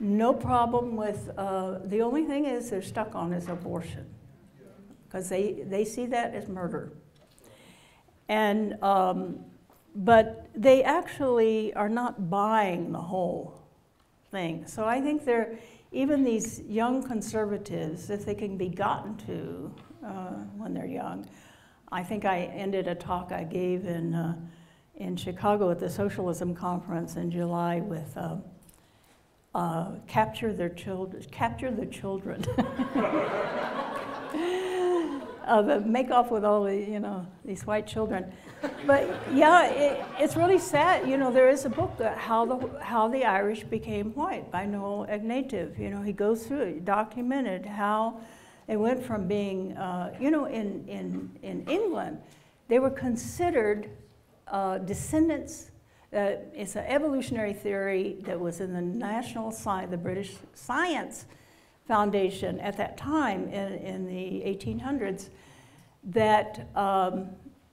no problem with, uh, the only thing is they're stuck on is abortion because they, they see that as murder. And, um, but they actually are not buying the whole thing. So I think they're, even these young conservatives, if they can be gotten to uh, when they're young, I think I ended a talk I gave in, uh, in Chicago at the Socialism Conference in July with uh, uh capture their children, capture the children. uh, make off with all the, you know, these white children. But yeah, it, it's really sad. You know, there is a book, that how, the, how the Irish Became White by Noel Ignatiev. You know, he goes through it, documented how they went from being, uh, you know, in, in, in England, they were considered uh, descendants. Uh, it's an evolutionary theory that was in the National Science, the British Science Foundation at that time in, in the 1800s that um,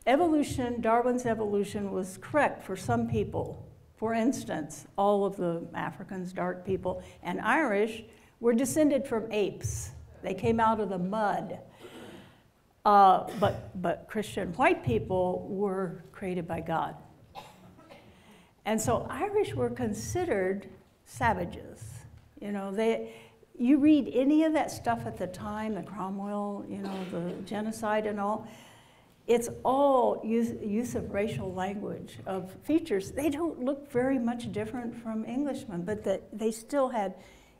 evolution, Darwin's evolution was correct for some people. For instance, all of the Africans, dark people, and Irish were descended from apes. They came out of the mud. Uh, but, but Christian white people were created by God. And so Irish were considered savages. You know, they, you read any of that stuff at the time, the Cromwell, you know, the genocide and all, it's all use, use of racial language, of features. They don't look very much different from Englishmen, but that they still had,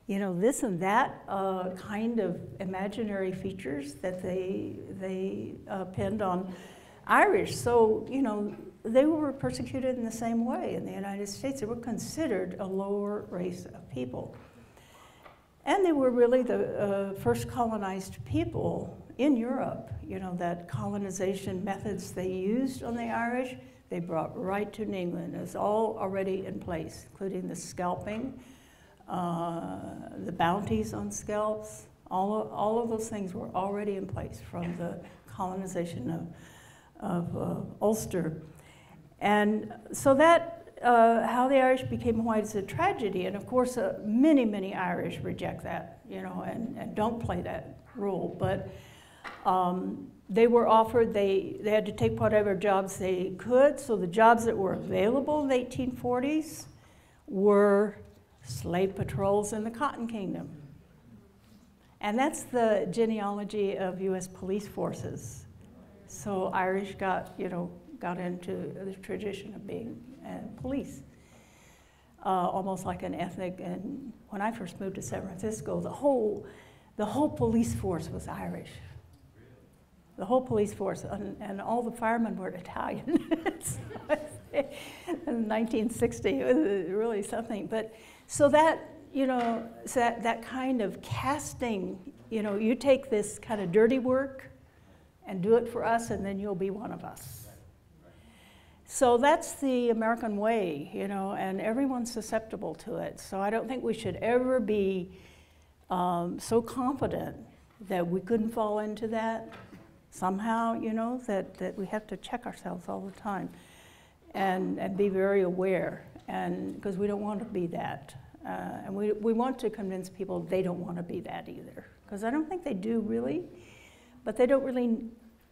you know, this and that uh, kind of imaginary features that they, they uh, pinned on Irish. So, you know, they were persecuted in the same way in the United States. They were considered a lower race of people. And they were really the uh, first colonized people in Europe. You know, that colonization methods they used on the Irish, they brought right to New England. It's all already in place, including the scalping, uh, the bounties on scalps. All of, all of those things were already in place from the colonization of, of uh, Ulster. And so that uh, how the Irish became white is a tragedy, and of course, uh, many, many Irish reject that, you know, and, and don't play that role. But um, they were offered, they, they had to take whatever jobs they could, so the jobs that were available in the 1840s were slave patrols in the Cotton Kingdom. And that's the genealogy of U.S. police forces. So Irish got, you know, got into the tradition of being and police, uh, almost like an ethnic. And when I first moved to San Francisco, the whole, the whole police force was Irish. The whole police force, and, and all the firemen were Italian. in 1960, it was really something. But so that, you know, so that, that kind of casting, you know, you take this kind of dirty work and do it for us, and then you'll be one of us. So that's the American way, you know, and everyone's susceptible to it. So I don't think we should ever be um, so confident that we couldn't fall into that somehow, you know, that, that we have to check ourselves all the time and, and be very aware, and because we don't want to be that. Uh, and we, we want to convince people they don't want to be that either, because I don't think they do really. But they don't really,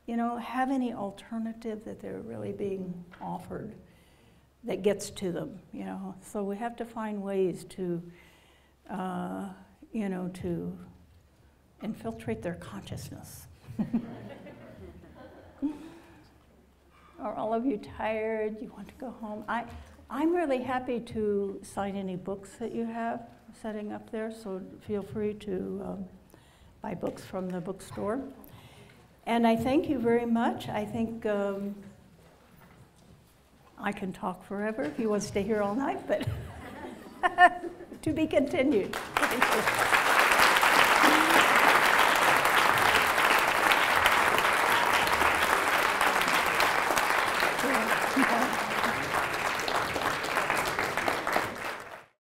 you know, have any alternative that they're really being offered that gets to them, you know. So we have to find ways to, uh, you know, to infiltrate their consciousness. Are all of you tired? You want to go home? I, I'm really happy to sign any books that you have setting up there, so feel free to um, buy books from the bookstore. And I thank you very much. I think um, I can talk forever if you want to stay here all night, but to be continued.